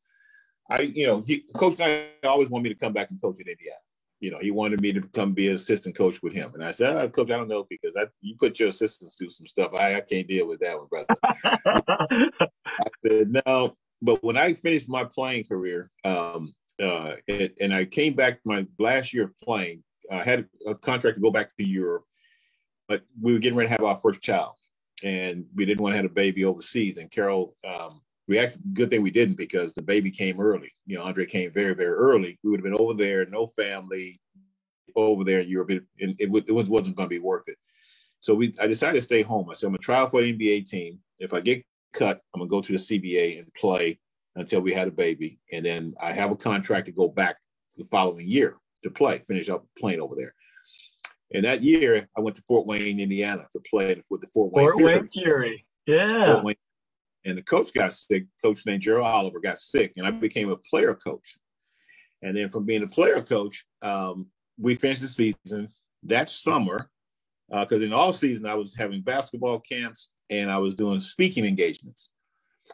I, you know, he, Coach I always wanted me to come back and coach at Indiana you know, he wanted me to come be an assistant coach with him. And I said, oh, Coach, I don't know because I, you put your assistants through some stuff. I, I can't deal with that one, brother. I said, no. But when I finished my playing career, um, uh, it, and I came back my last year of playing, I had a contract to go back to Europe, but we were getting ready to have our first child. And we didn't want to have a baby overseas. And Carol um, we actually good thing we didn't because the baby came early. You know, Andre came very very early. We would have been over there, no family over there in Europe, and it, it, was, wasn't going to be worth it. So we I decided to stay home. I said I'm gonna try out for the NBA team. If I get cut, I'm gonna go to the CBA and play until we had a baby, and then I have a contract to go back the following year to play, finish up playing over there. And that year, I went to Fort Wayne, Indiana, to play with the Fort Wayne Fort Fury. Wayne Fury. Yeah. Fort Wayne and the coach got sick. Coach named Gerald Oliver got sick, and I became a player coach. And then from being a player coach, um, we finished the season that summer because uh, in all season I was having basketball camps and I was doing speaking engagements.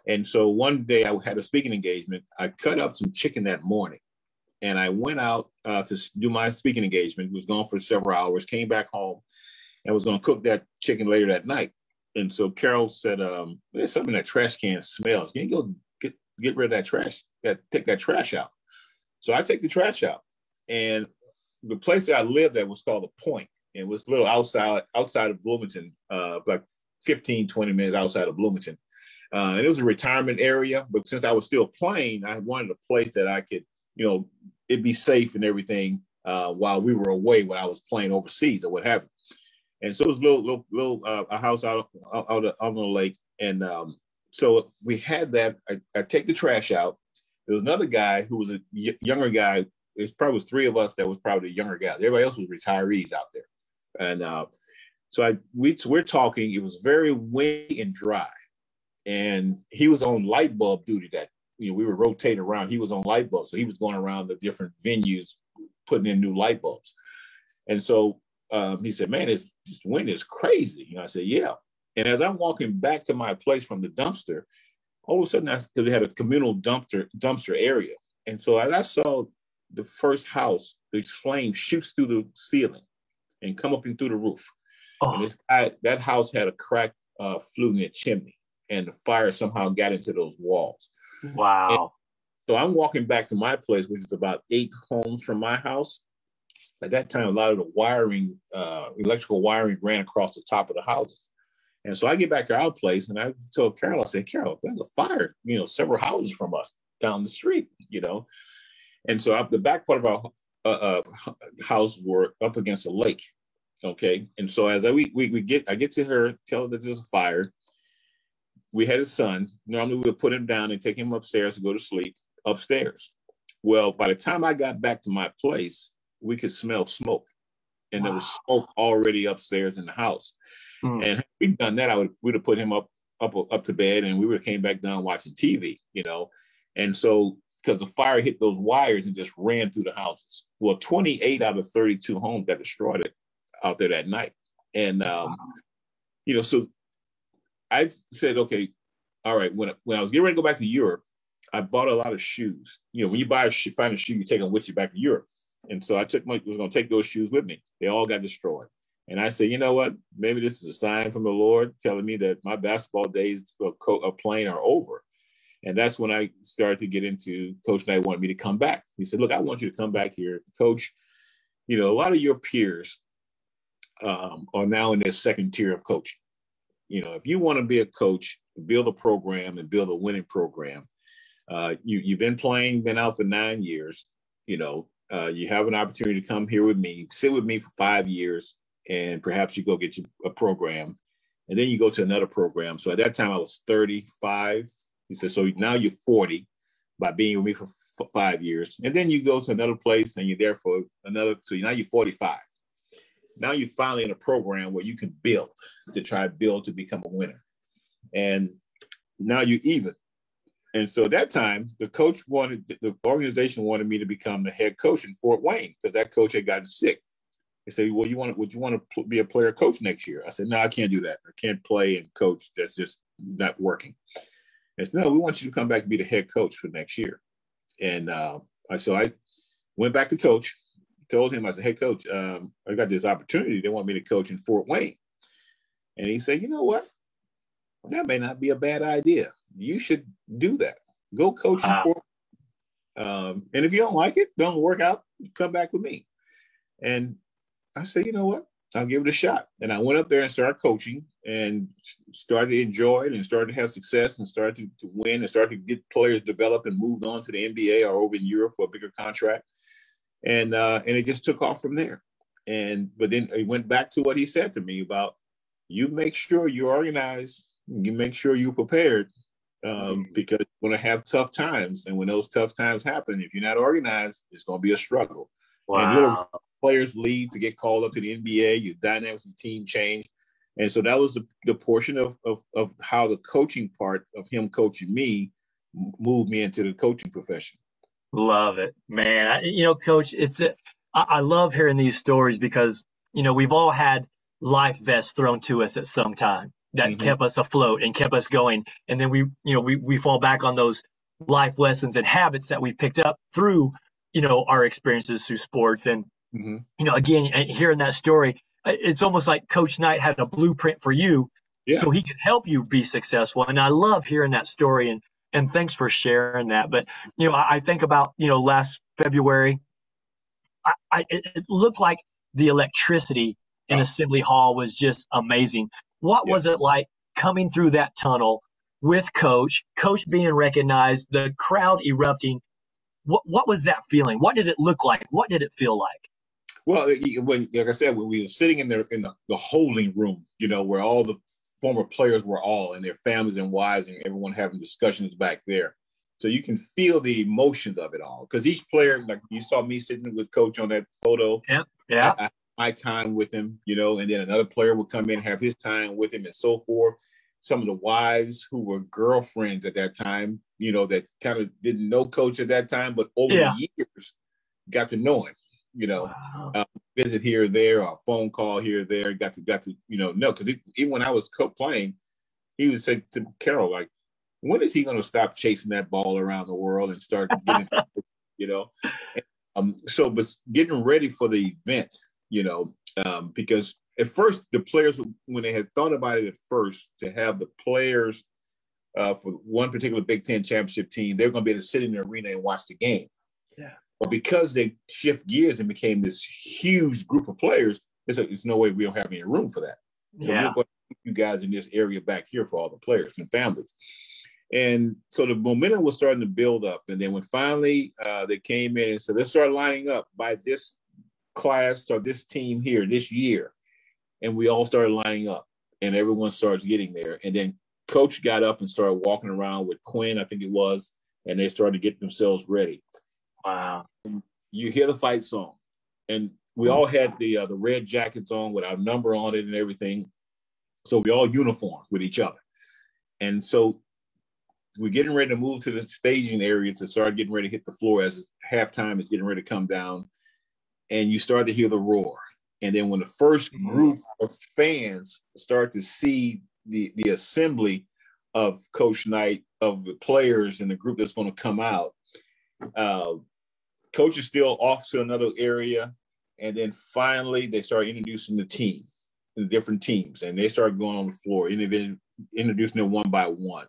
And so one day I had a speaking engagement. I cut up some chicken that morning, and I went out uh, to do my speaking engagement. Was gone for several hours. Came back home, and was going to cook that chicken later that night and so Carol said, um, "There's something that trash can smells. Can you go get get rid of that trash? That take that trash out." So I take the trash out, and the place that I lived at was called the Point, and was a little outside outside of Bloomington, uh, like 15, 20 minutes outside of Bloomington. Uh, and it was a retirement area, but since I was still playing, I wanted a place that I could, you know, it'd be safe and everything uh, while we were away when I was playing overseas or what have you and so it was a little little, little uh, a house out out, on the lake, and um, so we had that. I, I, take the trash out. There was another guy who was a younger guy. It was probably was three of us that was probably the younger guys. Everybody else was retirees out there, and uh, so I we we're talking. It was very windy and dry, and he was on light bulb duty. That you know we were rotating around. He was on light bulbs, so he was going around the different venues putting in new light bulbs, and so um, he said, man, it's, this wind is crazy. You know, I said, yeah. And as I'm walking back to my place from the dumpster, all of a sudden, because we had a communal dumpster dumpster area, and so as I saw the first house, the flame shoots through the ceiling and come up and through the roof. Oh. And this guy, that house had a cracked uh, flue in the chimney, and the fire somehow got into those walls. Wow. And so I'm walking back to my place, which is about eight homes from my house at that time, a lot of the wiring, uh, electrical wiring ran across the top of the houses. And so I get back to our place and I told Carol, I said, Carol, there's a fire, you know, several houses from us down the street, you know. And so the back part of our uh, uh, house were up against a lake. Okay. And so as I, we, we, we get, I get to her, tell her that there's a fire. We had a son. Normally we would put him down and take him upstairs to go to sleep upstairs. Well, by the time I got back to my place, we could smell smoke, and wow. there was smoke already upstairs in the house. Mm. And we'd done that, I would we'd have put him up up up to bed, and we would have came back down watching TV, you know. And so because the fire hit those wires and just ran through the houses. Well, 28 out of 32 homes got destroyed out there that night. And um, wow. you know, so I said, okay, all right. When when I was getting ready to go back to Europe, I bought a lot of shoes. You know, when you buy a shoe, find a shoe, you take them with you back to Europe. And so I took my was going to take those shoes with me. They all got destroyed. And I said, you know what? Maybe this is a sign from the Lord telling me that my basketball days of, playing are over. And that's when I started to get into Coach Knight wanted me to come back. He said, Look, I want you to come back here. Coach, you know, a lot of your peers um, are now in their second tier of coaching. You know, if you want to be a coach, build a program and build a winning program, uh, you, you've been playing, been out for nine years, you know, uh, you have an opportunity to come here with me, sit with me for five years, and perhaps you go get you a program, and then you go to another program. So at that time, I was 35. He said, so now you're 40 by being with me for f- five years, and then you go to another place and you're there for another. So now you're 45. Now you're finally in a program where you can build to try build to become a winner, and now you're even. And so at that time, the coach wanted, the organization wanted me to become the head coach in Fort Wayne because that coach had gotten sick. They said, "Well, you want to, would you want to be a player coach next year?" I said, "No, I can't do that. I can't play and coach. That's just not working." They said, "No, we want you to come back and be the head coach for next year." And uh, so I went back to coach. Told him, I said, "Hey, coach, um, I got this opportunity. They want me to coach in Fort Wayne." And he said, "You know what? That may not be a bad idea." You should do that. Go coach wow. for. Um, and if you don't like it, don't work out, come back with me. And I said, you know what? I'll give it a shot. And I went up there and started coaching and started to enjoy it and started to have success and started to, to win and started to get players developed and moved on to the NBA or over in Europe for a bigger contract. And uh, and it just took off from there. And but then he went back to what he said to me about you make sure you're organized, you make sure you're prepared um, mm-hmm. because you're going to have tough times. And when those tough times happen, if you're not organized, it's going to be a struggle. Wow. Players leave to get called up to the NBA, your dynamics of the team change. And so that was the, the portion of, of, of how the coaching part of him coaching me moved me into the coaching profession. Love it, man. I, you know, coach, it's a, I, I love hearing these stories because, you know, we've all had life vests thrown to us at some time that mm-hmm. kept us afloat and kept us going. And then we, you know, we, we fall back on those life lessons and habits that we picked up through, you know, our experiences through sports. And, mm-hmm. you know, again, hearing that story, it's almost like Coach Knight had a blueprint for you yeah. so he could help you be successful. And I love hearing that story and, and thanks for sharing that. But, you know, I, I think about, you know, last February, I, I, it looked like the electricity in Assembly Hall was just amazing. What yeah. was it like coming through that tunnel with coach, coach being recognized, the crowd erupting? What, what was that feeling? What did it look like? What did it feel like? Well, when, like I said, when we were sitting in the, in the, the holding room, you know, where all the former players were all and their families and wives and everyone having discussions back there. So you can feel the emotions of it all. Because each player, like you saw me sitting with coach on that photo. Yeah. Yeah. I, my time with him, you know, and then another player would come in, have his time with him, and so forth. Some of the wives who were girlfriends at that time, you know, that kind of didn't know coach at that time, but over yeah. the years got to know him, you know, wow. uh, visit here or there, or phone call here or there, got to, got to, you know, know, because even when I was co- playing, he would say to Carol, like, when is he going to stop chasing that ball around the world and start getting, you know? And, um, so, but getting ready for the event, you know, um, because at first the players, when they had thought about it at first, to have the players uh, for one particular Big Ten championship team, they're going to be able to sit in the arena and watch the game. Yeah. But because they shift gears and became this huge group of players, there's, a, there's no way we don't have any room for that. So yeah. we're going to you guys in this area back here for all the players and families. And so the momentum was starting to build up. And then when finally uh, they came in and said, let's start lining up by this class or this team here this year. And we all started lining up and everyone starts getting there. And then coach got up and started walking around with Quinn, I think it was, and they started getting themselves ready. Wow. You hear the fight song. And we all had the uh, the red jackets on with our number on it and everything. So we all uniform with each other. And so we're getting ready to move to the staging area to start getting ready to hit the floor as halftime is getting ready to come down and you start to hear the roar. And then when the first mm-hmm. group of fans start to see the the assembly of Coach Knight, of the players and the group that's going to come out, uh, coach is still off to another area. And then finally they start introducing the team, the different teams, and they start going on the floor, introducing them one by one.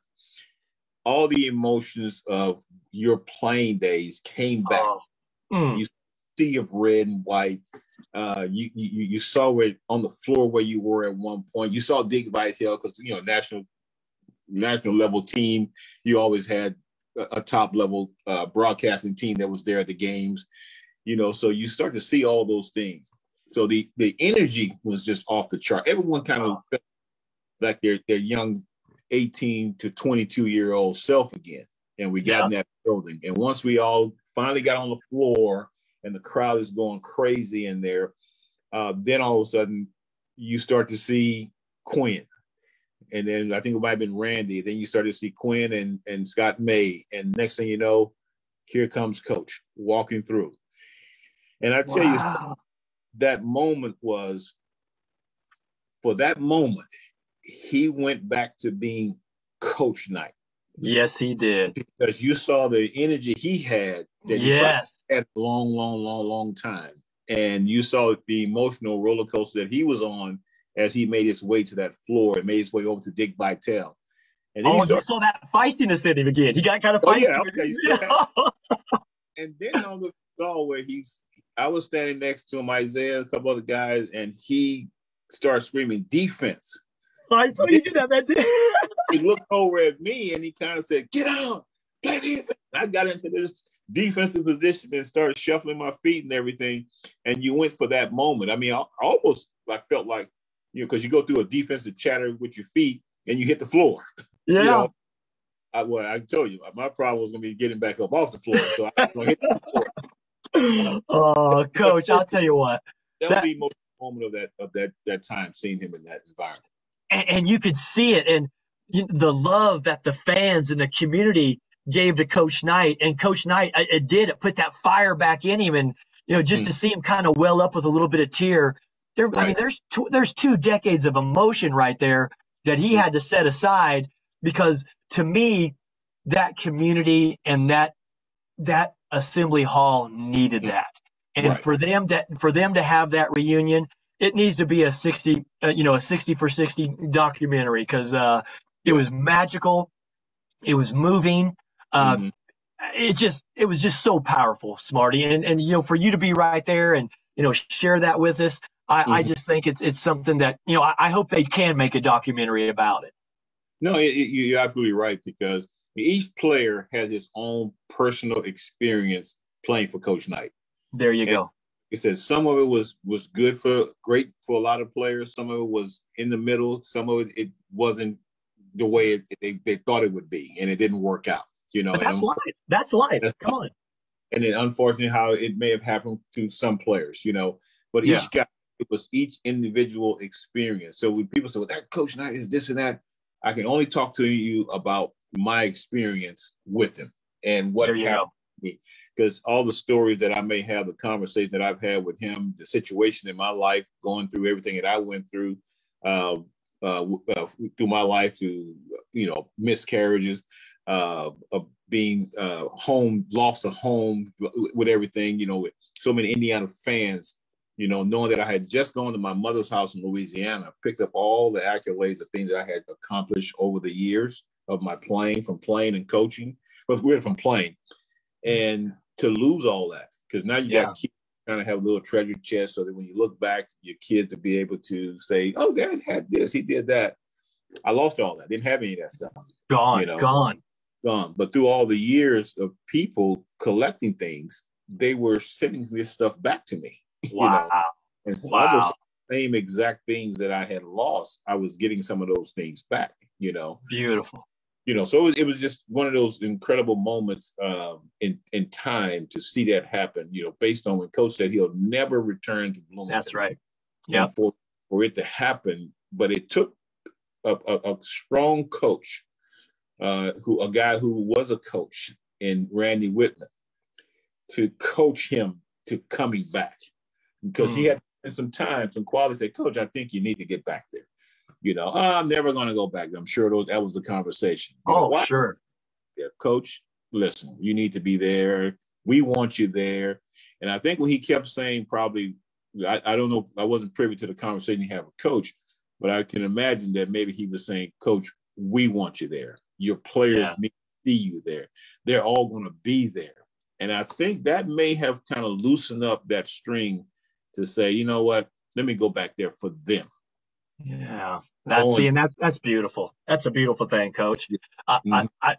all the emotions of your playing days came back. Oh. Mm. You sea of red and white. Uh, you, you you saw it on the floor where you were at one point. You saw Dick Vitale because you know national national level team. You always had a, a top level uh, broadcasting team that was there at the games. You know, so you start to see all those things. So the the energy was just off the chart. Everyone kind of felt like their their young 18 to 22 year old self again. And we got yeah. in that building. And once we all finally got on the floor and the crowd is going crazy in there, uh, then all of a sudden you start to see Quinn. And then I think it might have been Randy. Then you start to see Quinn and, and Scott May. And next thing you know, here comes coach walking through. And I tell wow. you, that moment was for that moment, he went back to being coach Knight. Yes, he did. Because you saw the energy he had that yes. he had a long, long, long, long time. And you saw the emotional roller coaster that he was on as he made his way to that floor and made his way over to Dick Vitale. And then oh, started, you saw that feistiness in him again. He got kind of feisty. Oh, yeah, okay. and then on the saw where he's, I was standing next to him, Isaiah, a couple other guys, and he started screaming defense. I saw you did that. That day. he looked over at me and he kind of said, "Get out, play defense." I got into this defensive position and started shuffling my feet and everything. And you went for that moment. I mean, I almost I felt like you know because you go through a defensive chatter with your feet and you hit the floor. Yeah. You know, I, well, I told you my problem was going to be getting back up off the floor, so I was going to hit the floor. Oh, coach, I'll tell you what. That, that would be most moment of that of that that time seeing him in that environment and, and you could see it and the love that the fans and the community gave to Coach Knight. And Coach Knight, it, it did, it put that fire back in him. And, you know, just mm. to see him kind of well up with a little bit of tear. There, right. I mean, there's two, there's two decades of emotion right there that he had to set aside because to me, that community and that that assembly hall needed that. And right. for them to for them to have that reunion, it needs to be a 60, uh, you know, a 60 for 60 documentary because uh, it was magical. It was moving. Uh, mm-hmm. It just, it was just so powerful, Smarty. And, and, you know, for you to be right there and, you know, share that with us, I, mm-hmm. I just think it's, it's something that, you know, I, I, hope they can make a documentary about it. No, it, it, you're absolutely right because each player has his own personal experience playing for Coach Knight. There you and, go he said some of it was was good for great for a lot of players. Some of it was in the middle. Some of it, it wasn't the way it, they, they thought it would be, and it didn't work out. You know, but that's life. That's life. Come on. And then, unfortunately, how it may have happened to some players. You know, but yeah. each guy it was each individual experience. So when people say, "Well, that coach Knight is this and that," I can only talk to you about my experience with him and what happened because all the stories that I may have, the conversation that I've had with him, the situation in my life, going through everything that I went through uh, uh, uh, through my life, through you know miscarriages, uh, of being uh, home, lost a home with everything, you know, with so many Indiana fans. You know, knowing that I had just gone to my mother's house in Louisiana, picked up all the accolades of things that I had accomplished over the years of my playing, from playing and coaching, but we're from playing, and to lose all that because now you yeah. got kids kind of have a little treasure chest so that when you look back, your kids to be able to say, "Oh, Dad had this, he did that." I lost all that. Didn't have any of that stuff. Gone, you know? gone, gone. But through all the years of people collecting things, they were sending this stuff back to me. Wow. You know? And so wow. I was same exact things that I had lost. I was getting some of those things back. You know, beautiful you know, so it was, it was just one of those incredible moments um, in in time to see that happen. You know, based on when Coach said he'll never return to Bloomington. That's right. Yeah. For for it to happen, but it took a, a, a strong coach, uh, who a guy who was a coach in Randy Wittman, to coach him to coming back because mm. he hmm. had some time, some quality. Said, Coach, I think you need to get back there you know, oh, I'm never going to go back. I'm sure those that was the conversation. You oh, know, sure. Yeah, coach, listen, you need to be there. We want you there. And I think when he kept saying, probably, I, I don't know, I wasn't privy to the conversation you have with coach, but I can imagine that maybe he was saying, Coach, we want you there. Your players yeah. need to see you there. They're all going to be there. And I think that may have kind of loosened up that string to say, you know what, let me go back there for them. Yeah, that's see, and that's that's beautiful. That's a beautiful thing, Coach. Mm-hmm. I, I,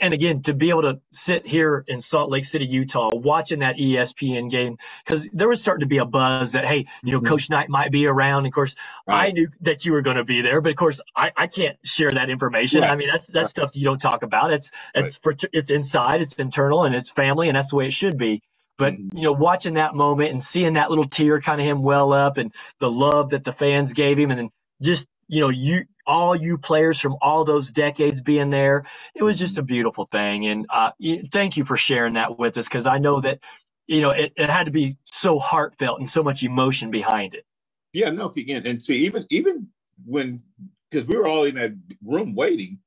and again, to be able to sit here in Salt Lake City, Utah, watching that ESPN game, because there was starting to be a buzz that, hey, you know, mm-hmm. Coach Knight might be around. Of course, right. I knew that you were going to be there, but of course, I, I can't share that information. Right. I mean, that's that's right. stuff you don't talk about. It's it's for, it's inside, it's internal, and it's family, and that's the way it should be. But mm-hmm. you know, watching that moment and seeing that little tear kind of him well up, and the love that the fans gave him, and then just you know, you all you players from all those decades being there. It was just a beautiful thing. And uh, thank you for sharing that with us because I know that, you know, it, it had to be so heartfelt and so much emotion behind it. Yeah, no, again, and see, even even when because we were all in that room waiting,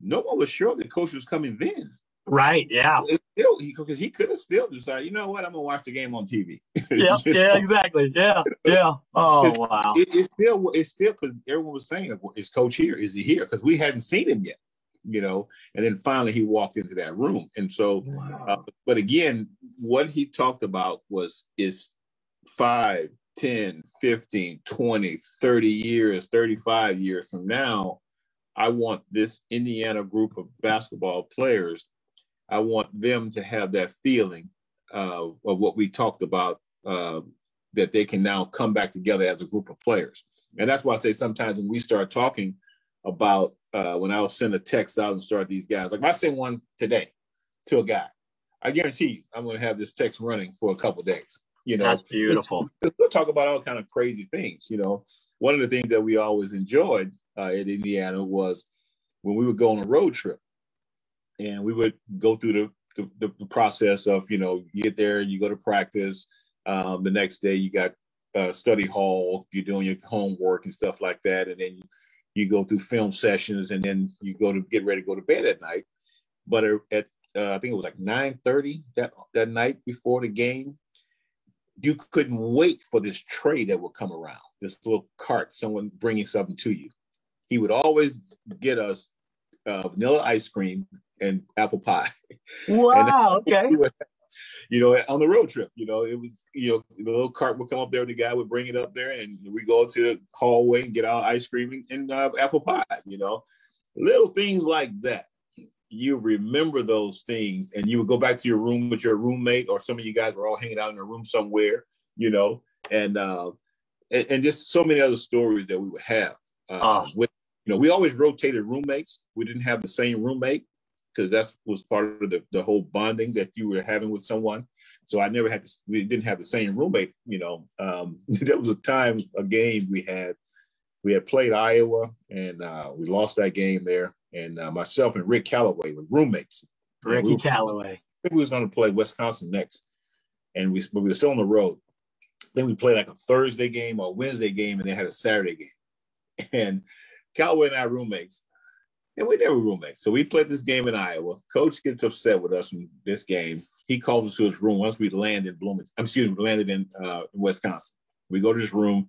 no one was sure the coach was coming then. Right. Yeah. Still, because he, he could have still decided, you know what, I'm gonna watch the game on TV. yeah. yeah. Exactly. Yeah. Yeah. Oh it's, wow. It, it's still it's still because everyone was saying, is Coach here? Is he here? Because we hadn't seen him yet. You know, and then finally he walked into that room, and so, wow. uh, but again, what he talked about was is five, 10, 15, 20, 30 years, 35 years from now, I want this Indiana group of basketball players I want them to have that feeling uh, of what we talked about, uh, that they can now come back together as a group of players. And that's why I say sometimes when we start talking about uh, when I'll send a text out and start these guys, like if I send one today to a guy, I guarantee you I'm going to have this text running for a couple days. You know, that's beautiful. We'll talk about all kind of crazy things. You know, one of the things that we always enjoyed uh, in Indiana was when we would go on a road trip and we would go through the, the, the process of you know you get there you go to practice um, the next day you got uh, study hall you're doing your homework and stuff like that and then you, you go through film sessions and then you go to get ready to go to bed at night. But at uh, i think it was like 9 30 that, that night before the game you couldn't wait for this tray that would come around this little cart someone bringing something to you. He would always get us uh, vanilla ice cream and apple pie. Wow. and, okay. You know, on the road trip, you know, it was, you know, the little cart would come up there and the guy would bring it up there and we go to the hallway and get our ice cream and uh, apple pie, you know, little things like that. You remember those things and you would go back to your room with your roommate or some of you guys were all hanging out in a room somewhere, you know, and, uh, and, and just so many other stories that we would have. Uh, oh. with, you know, we always rotated roommates. We didn't have the same roommate because that was part of the, the whole bonding that you were having with someone. So I never had to, we didn't have the same roommate, you know. Um, there was a time, a game we had, we had played Iowa and uh, we lost that game there. And uh, myself and Rick Calloway were roommates. Ricky we Calloway. I think we was going to play Wisconsin next. And we, we were still on the road. Then we played like a Thursday game or a Wednesday game and they had a Saturday game. And Calloway and I roommates and we never roommates. So we played this game in Iowa. Coach gets upset with us in this game. He calls us to his room once we land in Bloomington. I'm excuse me, landed in, uh, Wisconsin. We go to this room,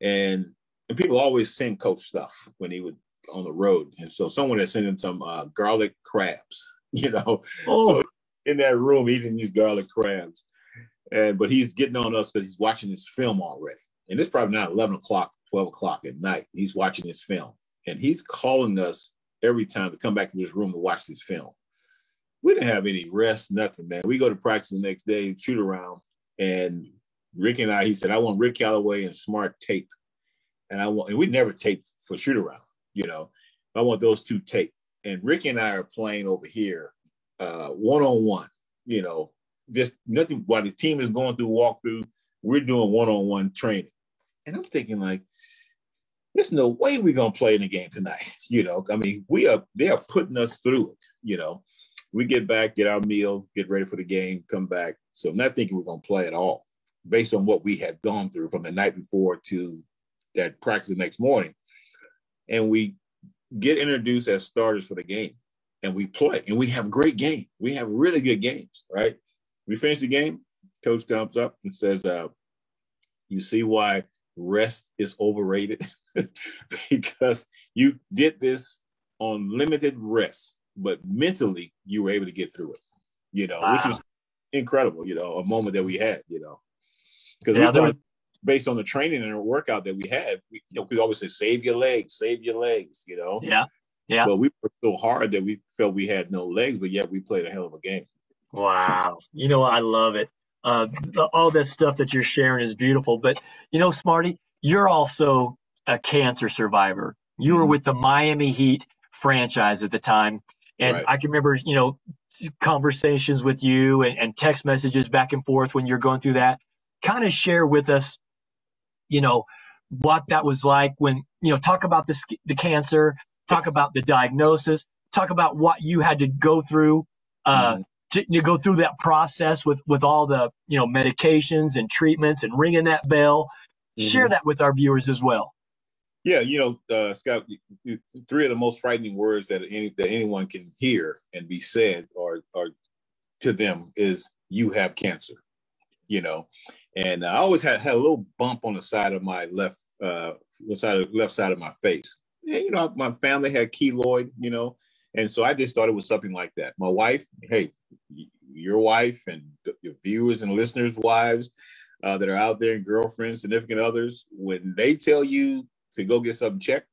and and people always send Coach stuff when he would on the road. And so someone had sent him some uh, garlic crabs. You know, oh. so in that room eating these garlic crabs, and but he's getting on us because he's watching this film already. And it's probably not 11 o'clock, 12 o'clock at night. He's watching this film, and he's calling us every time to come back to this room to watch this film. We didn't have any rest, nothing, man. We go to practice the next day, shoot around, and Rick and I, he said, I want Rick Calloway and Smart tape. And I want, and we never tape for shoot around, you know. I want those two tape. And Rick and I are playing over here, one on one, you know, just nothing while the team is going through walkthrough, we're doing one on one training. And I'm thinking, like, there's no way we're gonna play in the game tonight. You know, I mean, we are they are putting us through it. You know, we get back, get our meal, get ready for the game, come back. So I'm not thinking we're gonna play at all, based on what we had gone through from the night before to that practice the next morning. And we get introduced as starters for the game, and we play, and we have great game. We have really good games, right? We finish the game. Coach comes up and says, uh, "You see why rest is overrated?" because you did this on limited rest. but mentally you were able to get through it. You know, wow. which is incredible. You know, a moment that we had. You know, because yeah, was based on the training and the workout that we had. We, you know, we always say save your legs, save your legs. You know. Yeah. Yeah. But we worked so hard that we felt we had no legs, but yet we played a hell of a game. Wow. You know, I love it. Uh, the, all that stuff that you're sharing is beautiful. But, you know, Smarty, you're also a cancer survivor. You were mm-hmm. with the Miami Heat franchise at the time. And right. I can remember, you know, conversations with you and, and text messages back and forth when you're going through that. Kind of share with us, you know, what that was like when, you know, talk about the, the cancer, talk about the diagnosis, talk about what you had to go through uh, mm to, to, go through that process with with all the you know medications and treatments and ringing that bell. Mm-hmm. Share that with our viewers as well. Yeah, you know, uh, Scott, three of the most frightening words that any that anyone can hear and be said or or to them is "you have cancer." You know, and I always had had a little bump on the side of my left uh, the side of left side of my face. And, you know, my family had keloid. You know, and so I just thought it was something like that. My wife, hey, your wife and your viewers and listeners' wives uh, that are out there, girlfriends, significant others, when they tell you to go get something checked,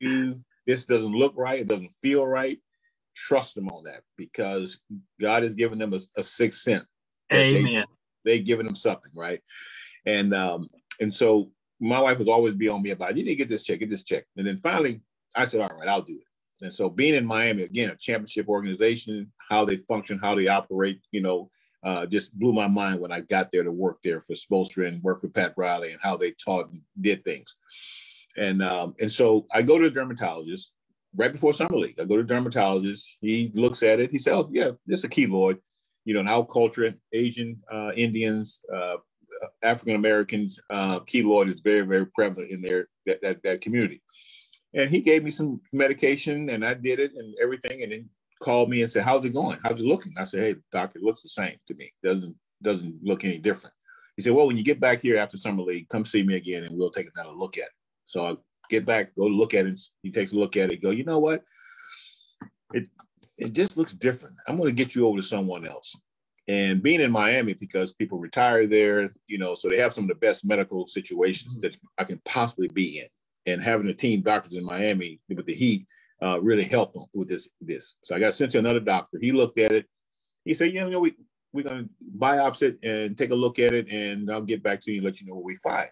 you this doesn't look right, it doesn't feel right, trust them on that because God has given them a, a sixth sense. Amen. They, they given them something, right? And um, and so my wife was always be on me about, you need to get this check, get this check. And then finally I said, all right, I'll do it. And so being in Miami, again, a championship organization, how they function, how they operate, you know, uh, just blew my mind when I got there to work there for Spoelstra and work for Pat Riley and how they taught and did things. And um, and so I go to a dermatologist right before summer league. I go to a dermatologist. He looks at it. He said, "Oh yeah, this is a keloid. You know, in our culture, Asian, uh, Indians, uh, African Americans, uh, keloid is very very prevalent in their that, that, that community." And he gave me some medication and I did it and everything. And then called me and said, How's it going? How's it looking? I said, Hey, doctor, it looks the same to me. Doesn't doesn't look any different. He said, Well, when you get back here after summer league, come see me again and we'll take another look at it. So I get back, go look at it. He takes a look at it, go, you know what? It it just looks different. I'm gonna get you over to someone else. And being in Miami, because people retire there, you know, so they have some of the best medical situations mm-hmm. that I can possibly be in and having a team doctors in Miami with the Heat uh, really helped with this. This, so I got sent to another doctor. He looked at it. He said, "Yeah, you know, we we're gonna biopsy it and take a look at it, and I'll get back to you and let you know what we find."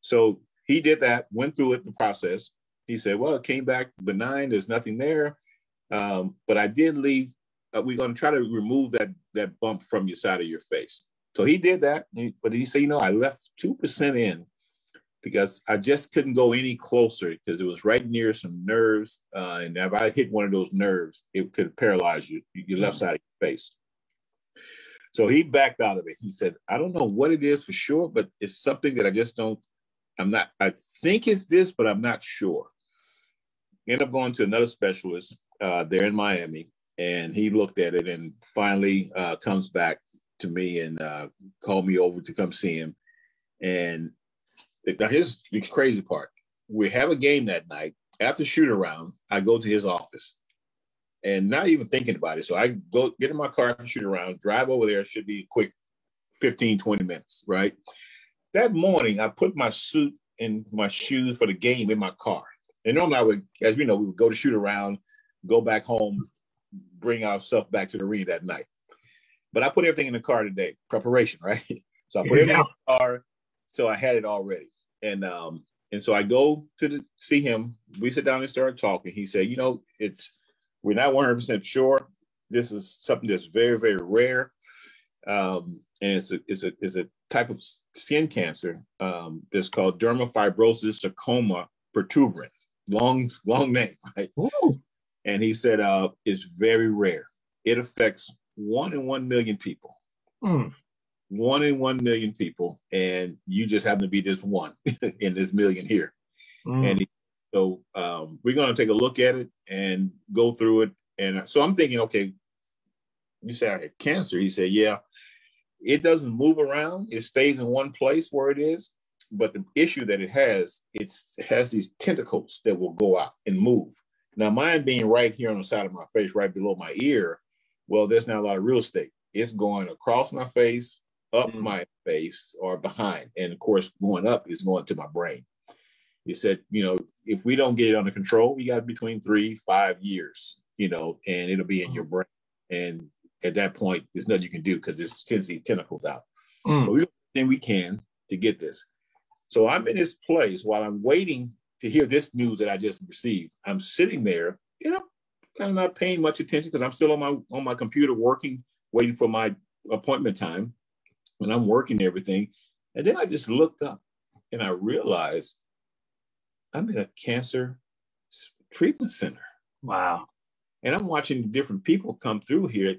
So he did that, went through it, the process. He said, "Well, it came back benign. There's nothing there, um, but I did leave. Uh, we're going to try to remove that that bump from your side of your face." So he did that, but he said, "You know, I left two percent in because I just couldn't go any closer because it was right near some nerves. Uh, and if I hit one of those nerves, it could paralyze you, your left side of your face. So he backed out of it. He said, I don't know what it is for sure, but it's something that I just don't, I'm not, I think it's this, but I'm not sure. End up going to another specialist uh, there in Miami, and he looked at it and finally uh, comes back to me and uh, called me over to come see him. And now here's the crazy part. We have a game that night. After shoot around, I go to his office and not even thinking about it. So I go get in my car after shoot around, drive over there. It should be a quick 15, 20 minutes, right? That morning, I put my suit and my shoes for the game in my car. And normally I would, as you know, we would go to shoot around, go back home, bring our stuff back to the arena that night. But I put everything in the car today, preparation, right? So I put everything yeah. in the car, so I had it all ready. And um, and so I go to the, see him. We sit down and start talking. He said, you know, it's we're not 100% sure. This is something that's very, very rare. Um, and it's a, it's, a, it's a type of skin cancer um, that's called dermatofibrosarcoma protuberans. Long, long name, right? Ooh. And he said uh, it's very rare. It affects one in one million people. Mm one in one million people, and you just happen to be this one in this million here. Mm. And he, so um, we're going to take a look at it and go through it. And so I'm thinking, okay, you say I had cancer. He said, yeah, it doesn't move around. It stays in one place where it is. But the issue that it has, it's, it has these tentacles that will go out and move. Now, mine being right here on the side of my face, right below my ear, well, there's not a lot of real estate. It's going across my face, up mm. my face, or behind. And of course, going up is going to my brain. He said, you know, if we don't get it under control, we got between three, five years, you know, and it'll be in your mm. brain. And at that point, there's nothing you can do because it sends these tentacles out. Mm. But we do everything we can to get this. So I'm in this place while I'm waiting to hear this news that I just received. I'm sitting there, you know, kind of not paying much attention because I'm still on my on my computer working, waiting for my appointment time, and I'm working everything. And then I just looked up and I realized I'm in a cancer treatment center. Wow. And I'm watching different people come through here.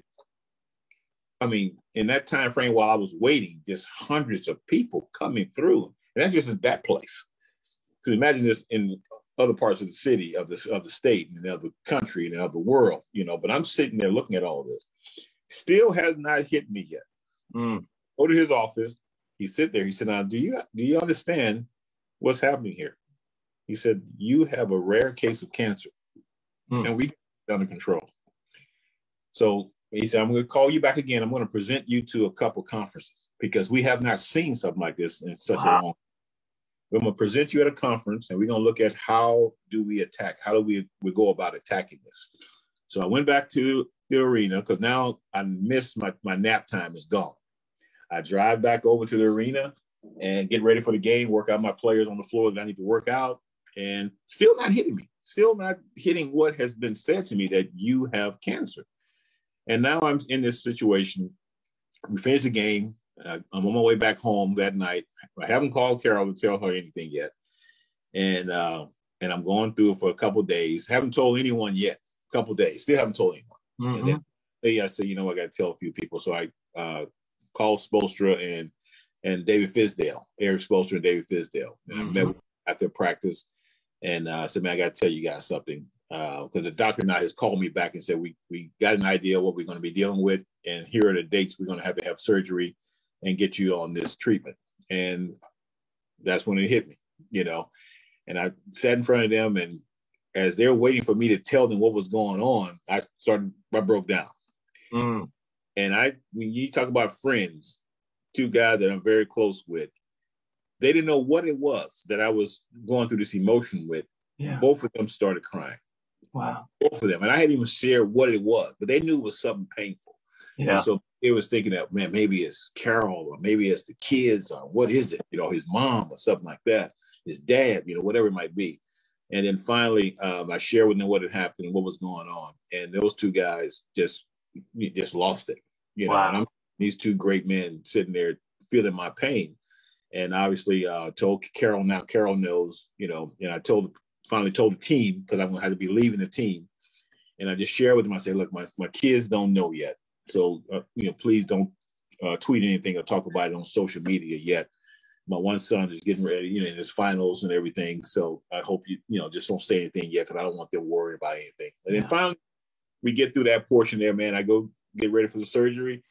I mean, in that time frame while I was waiting, just hundreds of people coming through. And that's just that place. So imagine this in other parts of the city, of the of the state, and of the country, and of the world, you know. But I'm sitting there looking at all this. Still has not hit me yet. Mm. Go to his office. He sit there. He said, "Now, do you do you understand what's happening here?" He said, "You have a rare case of cancer, mm. and we under control." So he said, "I'm going to call you back again. I'm going to present you to a couple conferences because we have not seen something like this in such wow. a long we're going to present you at a conference and we're going to look at how do we attack, how do we, we go about attacking this. So I went back to the arena because now I missed my, my nap time is gone. I drive back over to the arena and get ready for the game, work out my players on the floor that I need to work out, and still not hitting me, still not hitting what has been said to me that you have cancer. And now I'm in this situation. We finished the game. Uh, I'm on my way back home that night. I haven't called Carol to tell her anything yet, and uh, and I'm going through it for a couple days. Haven't told anyone yet. A couple days, still haven't told anyone. Mm-hmm. And then mm-hmm. I said, you know, I got to tell a few people. So I uh, called Spoelstra and and David Fizdale, Erik Spoelstra and David Fizdale. And mm-hmm. I met after practice, and uh, said, man, I got to tell you guys something because uh, the doctor now has called me back and said we we got an idea what we're going to be dealing with, and here are the dates we're going to have to have surgery and get you on this treatment. And that's when it hit me, you know. And I sat in front of them, and as they're waiting for me to tell them what was going on, I started, I broke down. Mm. And I, when you talk about friends, two guys that I'm very close with, they didn't know what it was that I was going through this emotion with. Yeah. Both of them started crying. Wow. Both of them. And I hadn't even shared what it was, but they knew it was something painful. Yeah. And so it was thinking that man, maybe it's Carol or maybe it's the kids or what is it? You know, his mom or something like that, his dad, you know, whatever it might be. And then finally, um, I shared with them what had happened and what was going on, and those two guys just just lost it. You know, wow. these two great men sitting there feeling my pain, and obviously uh, told Carol now. Carol knows, you know, and I told finally told the team because I'm gonna have to be leaving the team, and I just share with them. I say, look, my my kids don't know yet so, uh, you know, please don't uh, tweet anything or talk about it on social media yet. My one son is getting ready, you know, in his finals and everything. So I hope you, you know, just don't say anything yet because I don't want them worried about anything. And then finally, we get through that portion there, man. I go get ready for the surgery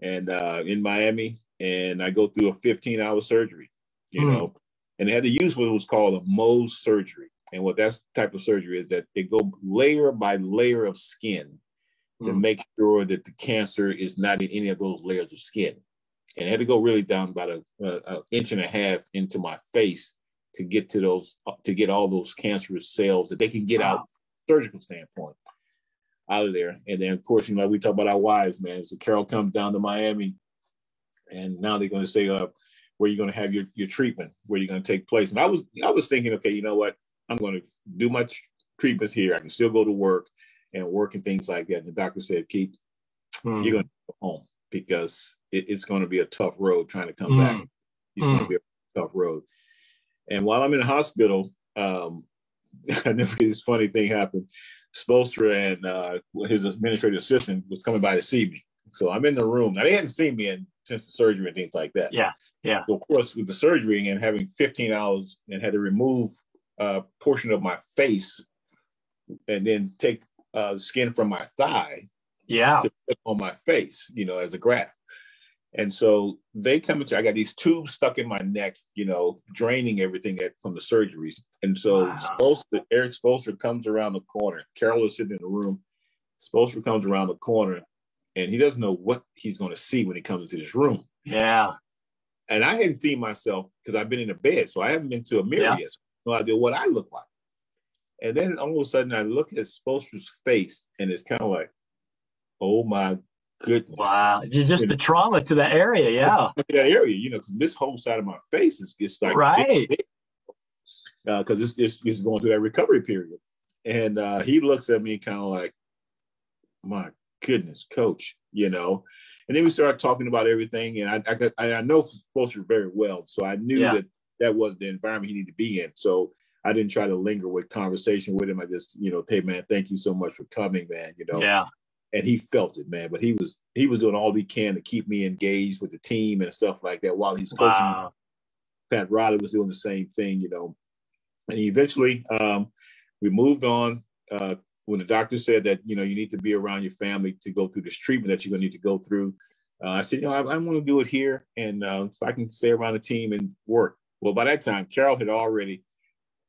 and uh, in Miami, and I go through a 15 hour surgery, you mm. know, and they had to use what was called a Mohs surgery. And what that type of surgery is that they go layer by layer of skin to mm. make sure that the cancer is not in any of those layers of skin. And I had to go really down about a, a, a inch and a half into my face to get to those to get all those cancerous cells that they can get wow. out surgical standpoint out of there. And then of course, you know, we talk about our wives, man. So Carol comes down to Miami, and now they're going to say, uh, where you're going to have your, your treatment, where you're going to take place. And I was I was thinking, okay, you know what? I'm going to do my treatments here. I can still go to work and work and things like that. And the doctor said, Keith, mm. you're going to go home because it, it's going to be a tough road trying to come mm. back. It's mm. going to be a tough road. And while I'm in the hospital, um, I never this funny thing happened. Spoelstra and uh, his administrative assistant was coming by to see me. So I'm in the room. Now they hadn't seen me in, since the surgery and things like that. Yeah, yeah. So of course, with the surgery and having 15 hours and had to remove a portion of my face and then take uh, skin from my thigh yeah to put on my face you know as a graft And so they come into, I got these tubes stuck in my neck, you know, draining everything that, from the surgeries. And so wow. Erik Spoelstra comes around the corner. Carol is sitting in the room. Spoelstra comes around the corner and he doesn't know what he's going to see when he comes into this room. Yeah. And I hadn't seen myself because I've been in a bed, so I haven't been to a mirror yeah. yet. So no idea what I look like. And then all of a sudden I look at Spoelstra's face and it's kind of like, oh my goodness. Wow. Just the trauma to that area. Yeah. that area, you know, because this whole side of my face is just like, right. Because uh, it's, it's, it's going through that recovery period. And uh, he looks at me kind of like, my goodness, coach, you know. And then we started talking about everything. And I, I, got, I, know Spoelstra very well. So I knew yeah. that that was the environment he needed to be in. So I didn't try to linger with conversation with him. I just, you know, hey man, thank you so much for coming, man. You know, yeah and he felt it, man. But he was he was doing all he can to keep me engaged with the team and stuff like that while he's coaching. Wow. Pat Riley was doing the same thing, you know. And eventually, um, we moved on. Uh, when the doctor said that you know you need to be around your family to go through this treatment that you're going to need to go through, uh, I said, you know, I, I want to do it here, and uh, so I can stay around the team and work. Well, by that time, Carol had already,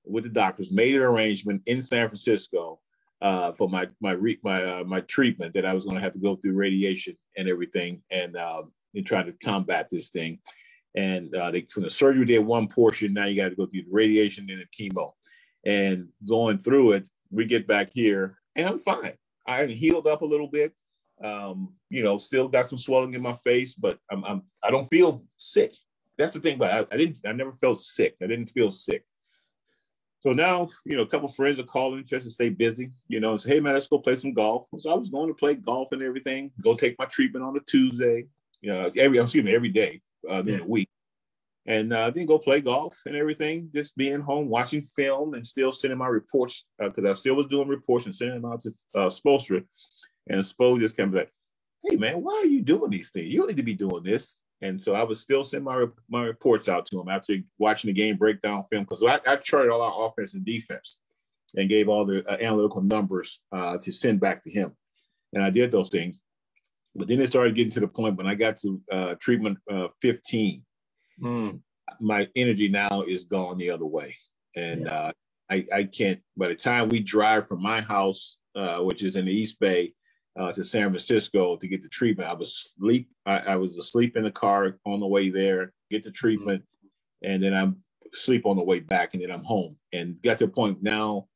with the doctors, made an arrangement in San Francisco uh, for my my re- my uh, my treatment that I was going to have to go through radiation and everything, and um, and try to combat this thing. And uh, they, from the surgery, did one portion. Now you got to go through the radiation and the chemo, and going through it, we get back here, and I'm fine. I healed up a little bit. Um, you know, still got some swelling in my face, but I'm, I'm I don't feel sick. That's the thing. But I, I didn't. I never felt sick. I didn't feel sick. So now, you know, a couple friends are calling just to stay busy, you know, and say, hey man, let's go play some golf. So I was going to play golf and everything, go take my treatment on a Tuesday, you know, every I'm excuse me, every day uh, during yeah. the week. And uh, then go play golf and everything, just being home, watching film and still sending my reports because uh, I still was doing reports and sending them out to uh, Spoelstra. And Spo just came back, hey man, why are you doing these things? You don't need to be doing this. And so I was still sending my my reports out to him after watching the game breakdown film because I, I, charted all our offense and defense and gave all the uh, analytical numbers uh, to send back to him. And I did those things. But then it started getting to the point when I got to uh, treatment uh, 15, mm. my energy now is gone the other way. And yeah. Uh, I, I can't, by the time we drive from my house, uh, which is in the East Bay, uh, to San Francisco to get the treatment. I was sleep. I, I, was asleep in the car on the way there, get the treatment, and then I'm sleep on the way back, and then I'm home. And got to the point now,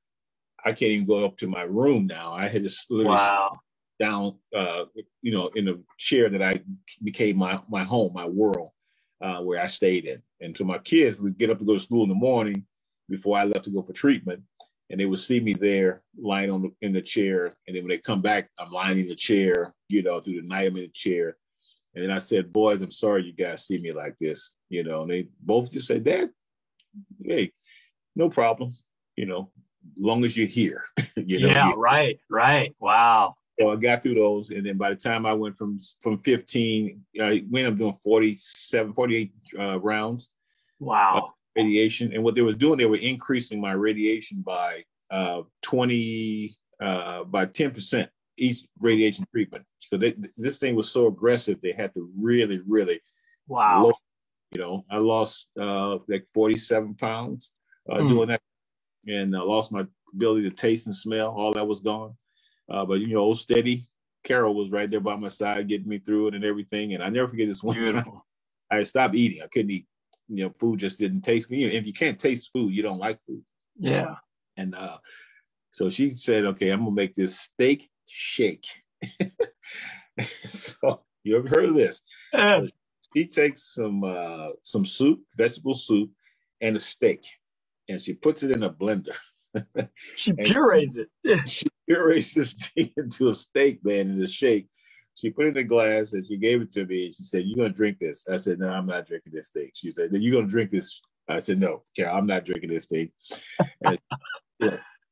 I can't even go up to my room now. I had to literally wow. down, uh, you know, in the chair that I became my my home, my world, uh, where I stayed in. And so my kids would get up to go to school in the morning before I left to go for treatment and they would see me there lying on the, in the chair. And then when they come back, I'm lying in the chair, you know, through the night I'm in the chair. And then I said, boys, I'm sorry you guys see me like this, you know, and they both just said, Dad, hey, no problem, you know, long as you're here. you know, yeah, right, right. Wow. So I got through those. And then by the time I went from from 15, I went up doing 47, 48 uh, rounds. Wow. Radiation. And what they was doing, they were increasing my radiation by uh, 20, uh, by 10% each radiation treatment. So they, this thing was so aggressive, they had to really, really, wow. You know, I lost uh, like 47 pounds uh, mm. doing that and I lost my ability to taste and smell. All that was gone. Uh, but, you know, old steady. Carol was right there by my side, getting me through it and everything. And I never forget this one Beautiful. time. I stopped eating. I couldn't eat you know, food just didn't taste me. If you can't taste food, you don't like food. Yeah. And uh, so she said, okay, I'm gonna make this steak shake. so you ever heard of this? So she takes some uh, some soup, vegetable soup, and a steak, and she puts it in a blender. she purees it. she purees this thing into a steak, man, in a shake. She put it in a glass and she gave it to me. She said, You're going to drink this. I said, No, I'm not drinking this thing. She said, You're going to drink this. I said, No, Carol, I'm not drinking this thing.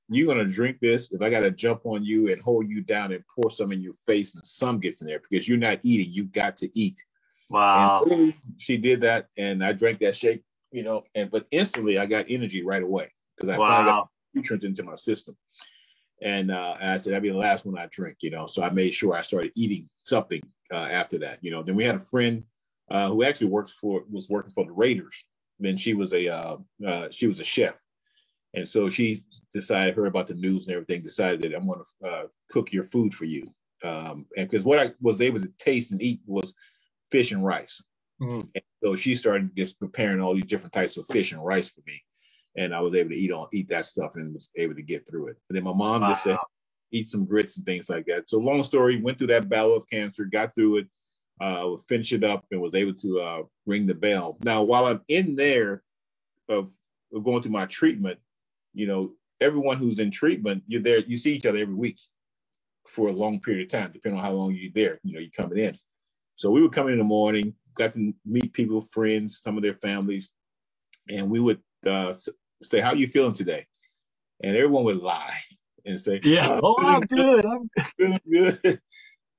you're going to drink this. If I got to jump on you and hold you down and pour some in your face and some gets in there because you're not eating, you got to eat. Wow. And she did that and I drank that shake, you know, and but instantly I got energy right away because I wow. finally got nutrients into my system. And, uh, and I said, that'd be the last one I drink, you know. So I made sure I started eating something uh, after that, you know. Then we had a friend uh, who actually works for was working for the Raiders. Then she was a uh, uh, she was a chef, and so she decided heard about the news and everything. Decided that I'm going to uh, cook your food for you, um, and because what I was able to taste and eat was fish and rice. Mm. And so she started just preparing all these different types of fish and rice for me, and I was able to eat on eat that stuff and was able to get through it. And then my mom wow. just said, eat some grits and things like that. So long story, went through that battle of cancer, got through it, uh, finished it up, and was able to uh, ring the bell. Now, while I'm in there of, of going through my treatment, you know, everyone who's in treatment, you're there, you see each other every week for a long period of time, depending on how long you're there. You know, you're coming in. So we would come in, in the morning, got to meet people, friends, some of their families, and we would uh, say, "How are you feeling today?" And everyone would lie and say, "Yeah, oh, I'm good. I'm feeling good."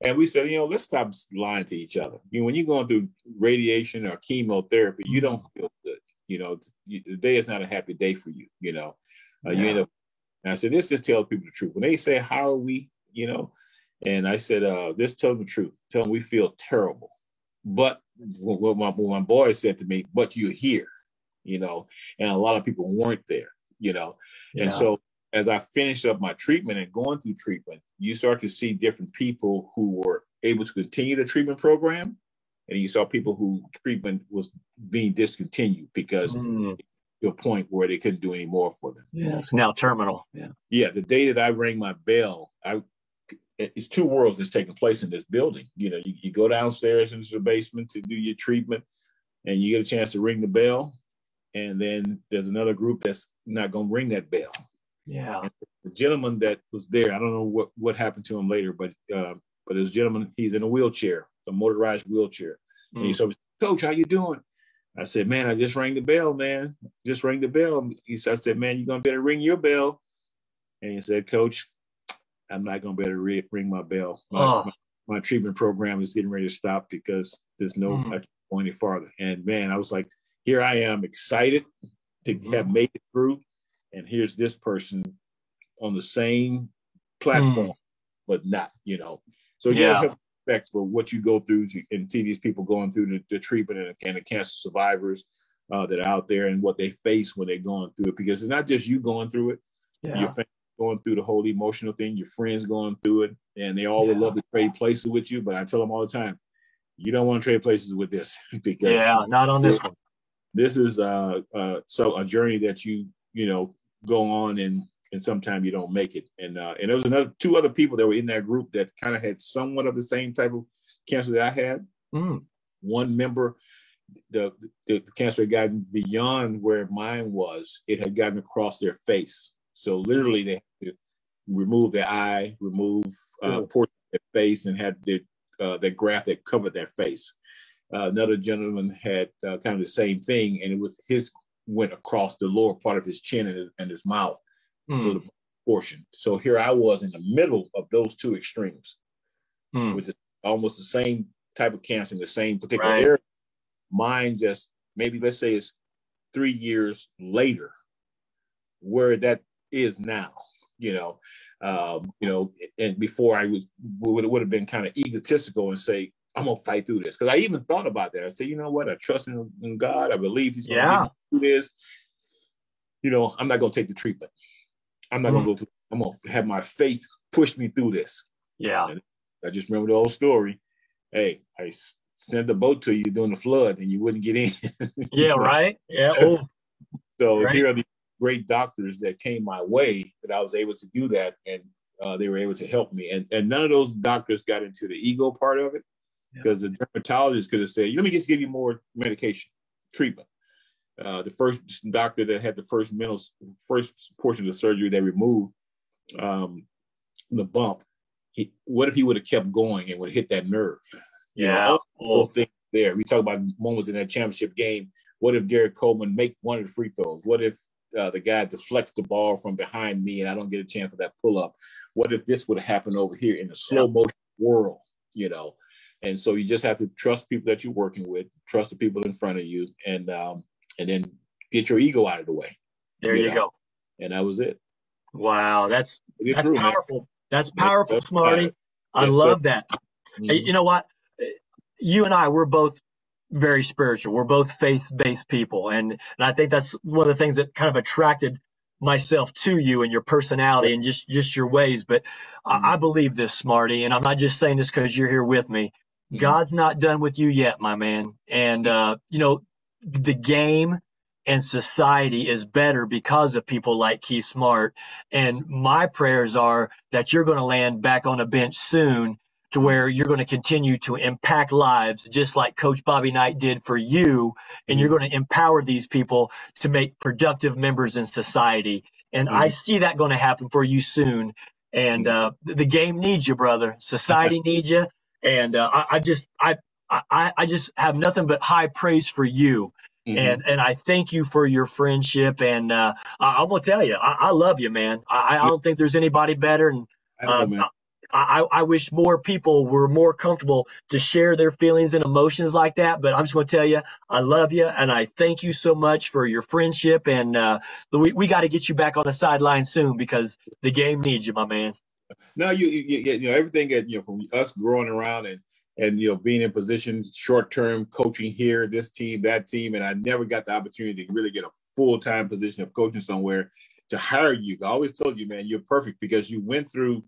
And we said, you know, let's stop lying to each other. You know, when you're going through radiation or chemotherapy, you don't feel good. You know, the day is not a happy day for you. You know, uh, yeah. you end up. And I said, let's just tell people the truth. When they say, "How are we?" You know, and I said, uh, let's tell them the truth. Tell them we feel terrible. But what my, what my boy said to me, but you're here, you know, and a lot of people weren't there, you know. Yeah. And so as I finished up my treatment and going through treatment, you start to see different people who were able to continue the treatment program. And you saw people who treatment was being discontinued because mm. to a point where they couldn't do any more for them. Yeah, it's now terminal. Yeah. Yeah. The day that I rang my bell, I it's two worlds that's taking place in this building. You know, you, you go downstairs into the basement to do your treatment and you get a chance to ring the bell. And then there's another group that's not going to ring that bell. Yeah. And the gentleman that was there, I don't know what, what happened to him later, but uh, but this gentleman, he's in a wheelchair, a motorized wheelchair. Mm. And he said, Coach, how you doing? I said, man, I just rang the bell, man. Just rang the bell. He said, I said, man, you're gonna better ring your bell. And he said, Coach, I'm not going to be able to re- ring my bell. My, oh. my, my, treatment program is getting ready to stop because there's no mm. I can't go any farther. And man, I was like, here I am excited to mm. have made it through. And here's this person on the same platform, mm. but not, you know. So yeah, have respect for what you go through to, and see these people going through the, the treatment and, and, the cancer survivors uh, that are out there and what they face when they're going through it. Because it's not just you going through it. Yeah. Your family going through the whole emotional thing, your friends going through it, and they all yeah. would love to trade places with you. But I tell them all the time, you don't want to trade places with this because yeah, not on this one. This is uh, uh, so a journey that you you know go on and and sometimes you don't make it. And uh, and there was another two other people that were in that group that kind of had somewhat of the same type of cancer that I had. Mm. One member, the, the, the cancer had gotten beyond where mine was. It had gotten across their face. So literally, they had to remove their eye, remove uh, portion of their face, and had their uh, their graft that covered their face. Uh, another gentleman had uh, kind of the same thing, and it was his went across the lower part of his chin and his, and his mouth, mm. so the portion. So here I was in the middle of those two extremes, mm. with the, almost the same type of cancer in the same particular right. area. Mine just maybe let's say it's three years later, where that is now, you know. Um, you know, and before I was would, it would have been kind of egotistical and say, I'm gonna fight through this. Because I even thought about that. I said, you know what, I trust in, in God, I believe he's gonna yeah. do this. You know, I'm not gonna take the treatment. I'm not mm. gonna go through, I'm gonna have my faith push me through this. Yeah. And I just remember the old story. Hey, I sent the boat to you during the flood and you wouldn't get in. yeah, right. Yeah. Oh. So right. here are the great doctors that came my way that I was able to do that, and uh, they were able to help me. And and none of those doctors got into the ego part of it, because yeah. the dermatologist could have said, "Let me just give you more medication, treatment." Uh, the first doctor that had the first mental first portion of the surgery they removed um, the bump. He, what if he would have kept going and would have hit that nerve? You yeah. Know, things there. We talk about moments in that championship game. What if Derrick Coleman make one of the free throws? What if uh, the guy deflects the ball from behind me and I don't get a chance for that pull up. What if this would have happened over here in the slow motion world, you know? And so you just have to trust people that you're working with, trust the people in front of you, and um, and then get your ego out of the way. There you, go. And that was it. Wow, that's that's through, powerful. Man. That's powerful, Smarty. I love sir. that. Mm-hmm. You know what? You and I, we're both very spiritual. We're both faith-based people, and and I think that's one of the things that kind of attracted myself to you and your personality and just just your ways. But mm-hmm. I, I, believe this, Smarty, and I'm not just saying this because you're here with me. Mm-hmm. God's not done with you yet, my man. And uh, you know, the game and society is better because of people like Keith Smart. And my prayers are that you're going to land back on a bench soon to where you're going to continue to impact lives just like coach bobby knight did for you and you're mm-hmm. going to empower these people to make productive members in society and mm-hmm. i see that going to happen for you soon and uh, the game needs you brother society needs you and uh, I, I, just I, I i just have nothing but high praise for you Mm-hmm. And and I thank you for your friendship. And uh, I, am gonna tell you, I, I, love you, man. I, I don't think there's anybody better. And um, I, I wish more people were more comfortable to share their feelings and emotions like that. But I'm just going to tell you, I love you and I thank you so much for your friendship. And uh, we, we got to get you back on the sideline soon because the game needs you, my man. Now you, you, you know everything that you know from us growing around and and you know being in position short term coaching here, this team, that team, and I never got the opportunity to really get a full time position of coaching somewhere to hire you. I always told you, man, you're perfect because you went through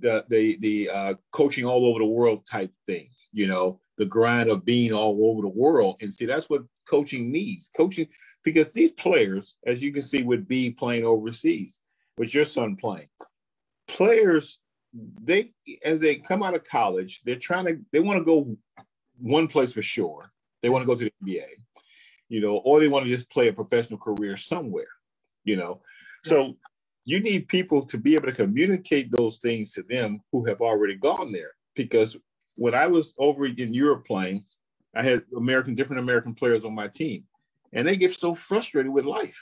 the the the uh, coaching all over the world type thing. You know, the grind of being all over the world, and see that's what coaching needs. Coaching because these players, as you can see, would be playing overseas. With your son playing, players they as they come out of college, they're trying to they want to go one place for sure. They want to go to the NBA, you know, or they want to just play a professional career somewhere, you know. So you need people to be able to communicate those things to them who have already gone there. Because when I was over in Europe playing, I had American, different American players on my team, and they get so frustrated with life.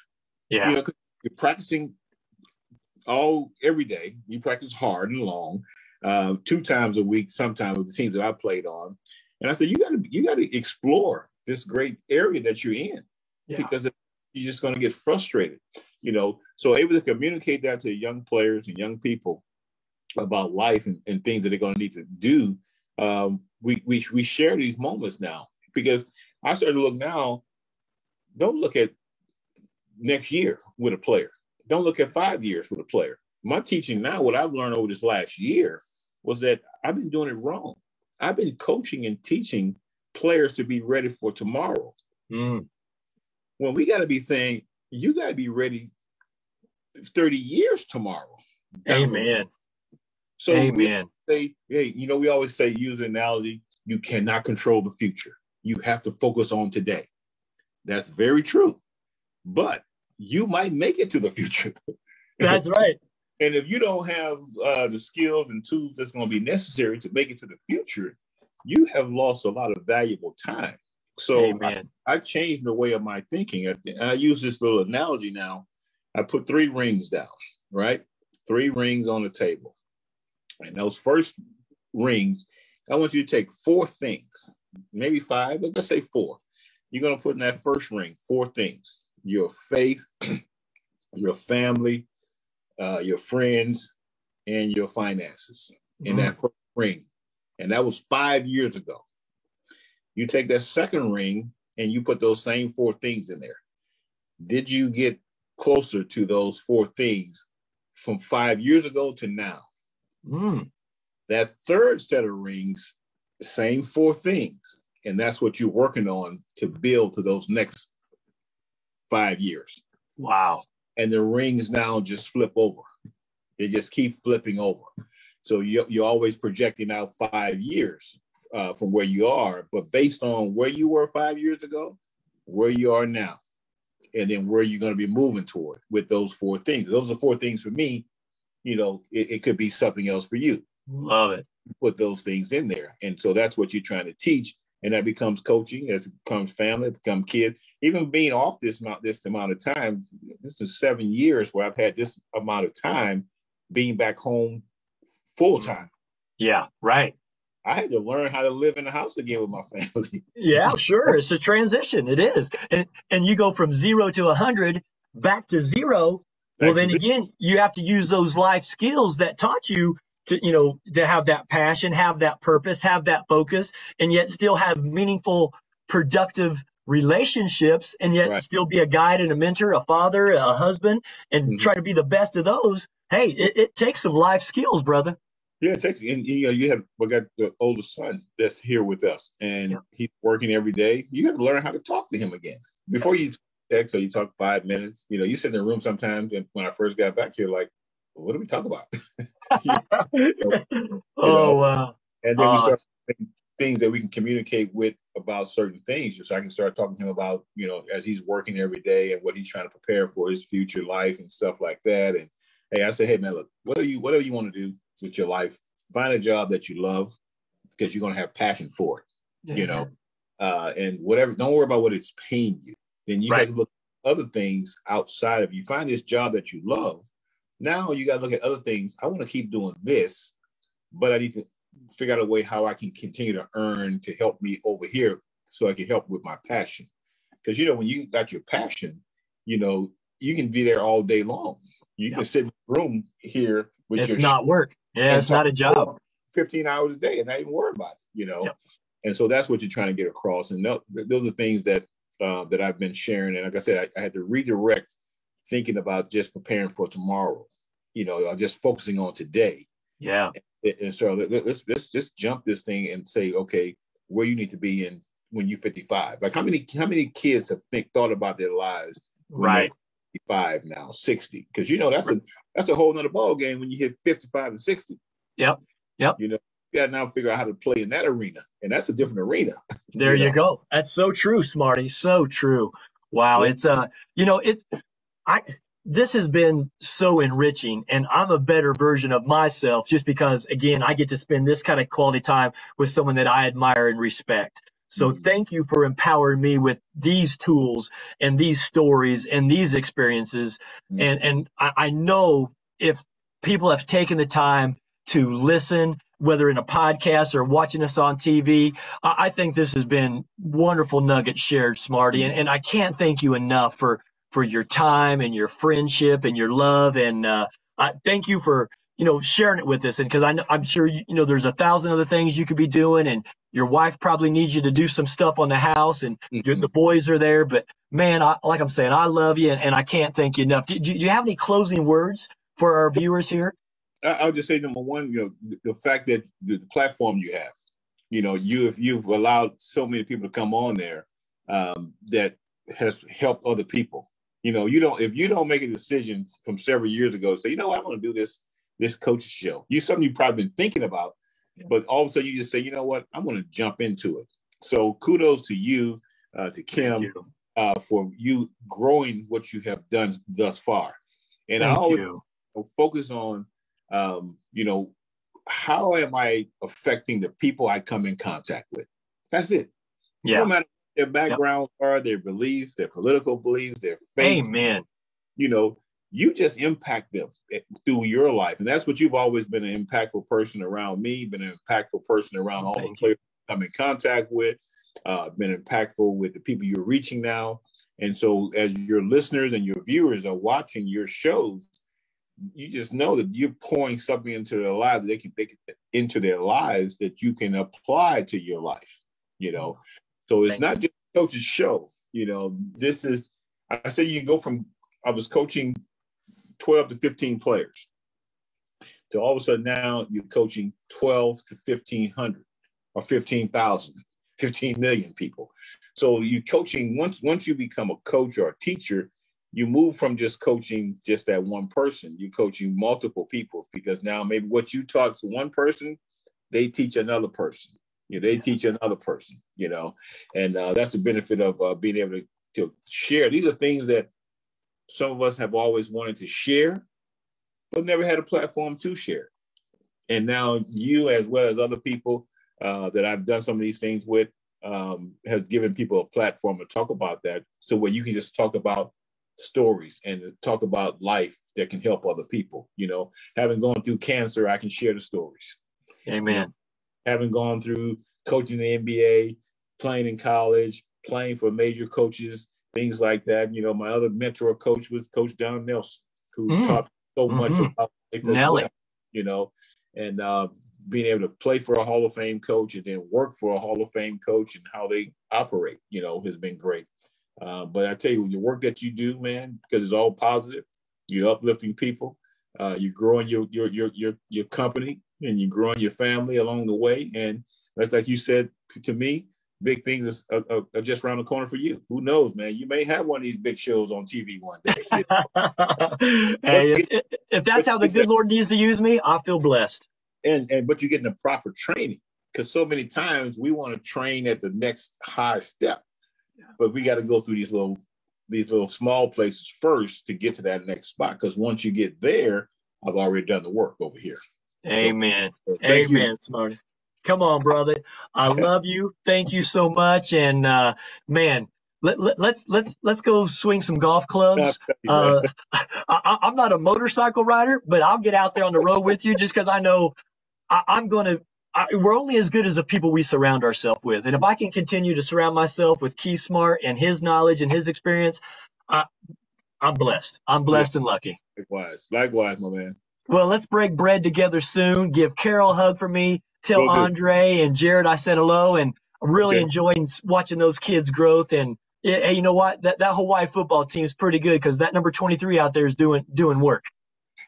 Yeah, you know, you're practicing all every day. You practice hard and long, uh, two times a week. Sometimes with the teams that I played on, and I said, you got to you got to explore this great area that you're in, yeah. because you're just going to get frustrated you know, so able to communicate that to young players and young people about life and, and things that they're going to need to do. Um, we, we, we share these moments now because I started to look now, don't look at next year with a player. Don't look at five years with a player. My teaching now, what I've learned over this last year was that I've been doing it wrong. I've been coaching and teaching players to be ready for tomorrow. Mm. When we got to be saying, you got to be ready 30 years tomorrow. Amen. So Amen. say, hey, you know, we always say, use an analogy, you cannot control the future. You have to focus on today. That's very true. But you might make it to the future. That's right. and if you don't have uh, the skills and tools that's going to be necessary to make it to the future, you have lost a lot of valuable time. So I, I, changed the way of my thinking. I, I use this little analogy now. I put three rings down, right? Three rings on the table. And those first rings, I want you to take four things, maybe five, but let's say four. You're going to put in that first ring four things your faith, your family, uh, your friends, and your finances mm-hmm. in that first ring. And that was five years ago. You take that second ring and you put those same four things in there. Did you get closer to those four things from five years ago to now? Mm. That third set of rings, same four things. And that's what you're working on to build to those next five years. Wow. And the rings now just flip over. They just keep flipping over. So you, you're always projecting out five years uh, from where you are, but based on where you were five years ago, where you are now, and then where you're going to be moving toward with those four things. Those are four things for me. You know, it, it could be something else for you. Love it. Put those things in there, and so that's what you're trying to teach, and that becomes coaching. As it becomes family, it becomes kids. Even being off this amount, this amount of time, this is seven years where I've had this amount of time being back home full time. Yeah, right. I had to learn how to live in the house again with my family. yeah, sure. It's a transition. It is. And and you go from zero to a hundred back to zero. Well, then again, you have to use those life skills that taught you to, you know, to have that passion, have that purpose, have that focus, and yet still have meaningful productive relationships and yet Right. still be a guide and a mentor, a father, a husband, and Mhm. try to be the best of those. Hey, it, it takes some life skills, brother. Yeah, it takes and you know you have we got the older son that's here with us, and Yeah. he's working every day. You have to learn how to talk to him again before you text or you talk five minutes. You know, you sit in the room sometimes, and when I first got back here, like, what do we talk about? oh wow. And then we Oh, start things that we can communicate with about certain things. So I can start talking to him about, you know, as he's working every day and what he's trying to prepare for his future life and stuff like that. And hey, I say, hey man, look, what are you whatever you want to do with your life, find a job that you love because you're gonna have passion for it, you know. Uh, and whatever, don't worry about what it's paying you. Then you Right. have to look at other things outside of you. Find this job that you love. Now you got to look at other things. I want to keep doing this, but I need to figure out a way how I can continue to earn to help me over here so I can help with my passion. Because you know, when you got your passion, you know, you can be there all day long. You Yeah. can sit in the room here with It's your not work. Yeah, it's not a job. 15 hours a day and not even worry about it, you know? Yep. And so that's what you're trying to get across. And those are things that uh, that I've been sharing. And like I said, I, I had to redirect thinking about just preparing for tomorrow, you know, or just focusing on today. Yeah. And- And so let- let's let's just jump this thing and say, okay, where you need to be in when you're 55. Like how many how many kids have think thought about their lives Right. 55 now, 60? Because you know that's a that's a whole nother ball game when you hit 55 and 60. Yep. Yep. You know, you got to now figure out how to play in that arena, and that's a different arena. There You you go. That's so true, Smarty. So true. Wow. Yeah. It's uh, you know, it's I this has been so enriching and I'm a better version of myself just because again, I get to spend this kind of quality time with someone that I admire and respect. So Mhm. thank you for empowering me with these tools and these stories and these experiences. Mhm. And and I, I know if people have taken the time to listen, whether in a podcast or watching us on TV, I, I think this has been wonderful nuggets shared, Smarty. And, and I can't thank you enough for for your time and your friendship and your love. And uh, I thank you for you know sharing it with us. And because I know, I'm sure you, you know there's a thousand other things you could be doing, and your wife probably needs you to do some stuff on the house, and your, the boys are there. But man, I, like I'm saying, I love you, and, and I can't thank you enough. Do, do you have any closing words for our viewers here? I, I'll just say number one, you know, the, the fact that the, the platform you have, you know, you if you've allowed so many people to come on there um, that has helped other people. You know, you don't if you don't make a decision from several years ago, say, you know what, I'm to do this this coach show. You something you've probably been thinking about, Yeah. but all of a sudden you just say, you know what, I'm going to jump into it. So kudos to you, uh, to Kim, you. uh, for you growing what you have done thus far. And I Thank always you. focus on, um, you know, how am I affecting the people I come in contact with? That's it. No Yeah. matter what their backgrounds are, their beliefs, their political beliefs, their faith, Amen. you know, you just impact them eh, through your life. And that's what you've always been an impactful person around me, been an impactful person around all the Thank players I'm in contact with, uh, been impactful with the people you're reaching now. And so as your listeners and your viewers are watching your shows, you just know that you're pouring something into their lives they can take into their lives that you can apply to your life, you know. So it's Thank not just coach's show, you know. This is I say you go from I was coaching 12 to 15 players to all of a sudden now you're coaching 12 to 1500 or 15,000, 15 million people. So you coaching once once you become a coach or a teacher, you move from just coaching just that one person. You're coaching multiple people because now maybe what you taught to one person, they teach another person. You know, they teach another person. You know, and uh, that's the benefit of uh, being able to, to share. These are things that some of us have always wanted to share, but never had a platform to share. And now you, as well as other people uh, that I've done some of these things with, um, has given people a platform to talk about that. So where you can just talk about stories and talk about life that can help other people. You know, having gone through cancer, I can share the stories. Amen. Having gone through coaching the NBA, playing in college, playing for major coaches, things like that. You know, my other mentor coach was Coach Don Nelson, who Mm. taught so much Mhm. about Nelly. you know, and uh, being able to play for a Hall of Fame coach and then work for a Hall of Fame coach and how they operate, you know, has been great. Uh, but I tell you, the work that you do, man, because it's all positive, you're uplifting people, uh, you're growing your your your your your company, and you're growing your family along the way. And that's like you said to me, big things are, are, are, just around the corner for you. Who knows, man? You may have one of these big shows on TV one day. hey, if, if, that's how the good Lord needs to use me, I feel blessed. And and but you're getting the proper training because so many times we want to train at the next high step, but we got to go through these little these little small places first to get to that next spot. Because once you get there, I've already done the work over here. Amen. So, Amen, Smarty. Come on, brother. I love you. Thank you so much. And uh, man, let, let, let's let's let's go swing some golf clubs. Uh, I, am not a motorcycle rider, but I'll get out there on the road with you just because I know I, am going to. we're only as good as the people we surround ourselves with, and if I can continue to surround myself with Keith Smart and his knowledge and his experience, I, I'm blessed. I'm blessed yeah. and lucky. Likewise, likewise, my man. Well, let's break bread together soon. Give Carol a hug for me. Tell Andre and Jared I said hello, and I'm really okay. enjoying watching those kids' growth. And hey, you know what? That that Hawaii football team is pretty good because that number 23 out there is doing doing work.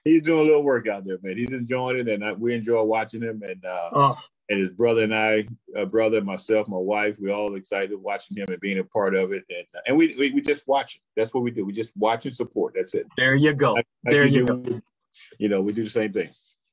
He's doing a little work out there, man. He's enjoying it, and I, we enjoy watching him. And uh, oh. and his brother and I, uh, brother, myself, my wife, we're all excited watching him and being a part of it. And and we we, we just watch it. That's what we do. We just watch and support. That's it. There you go. Like, like there you go you know, we do the same thing.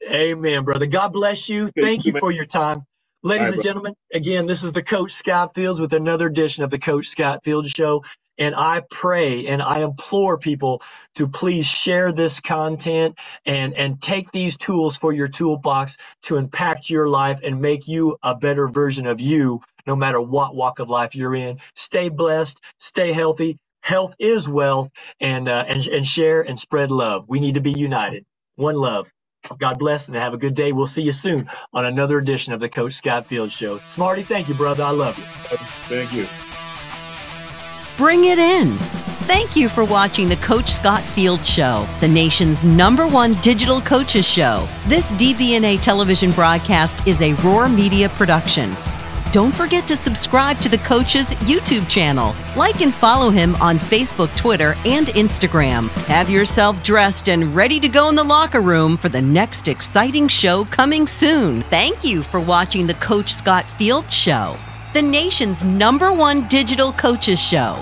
Amen, brother. God bless you. Thank you for your time. Ladies right, and gentlemen, again, this is the Coach Scott Fields with another edition of the Coach Scott Fields Show. And I pray and I implore people to please share this content and, and take these tools for your toolbox to impact your life and make you a better version of you, no matter what walk of life you're in. Stay blessed, stay healthy. Health is wealth and, uh, and, and share and spread love. We need to be united. One love. God bless and have a good day. We'll see you soon on another edition of the Coach Scott Fields Show. Smarty, thank you, brother. I love you. Thank you. Bring it in. Thank you for watching the Coach Scott Field Show, the nation's number one digital coaches show. This DBNA television broadcast is a Roar Media production. Don't forget to subscribe to the coach's YouTube channel. Like and follow him on Facebook, Twitter, and Instagram. Have yourself dressed and ready to go in the locker room for the next exciting show coming soon. Thank you for watching the Coach Scott Fields Show, the nation's number one digital coaches show.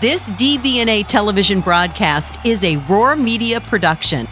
This DBNA television broadcast is a Roar Media production.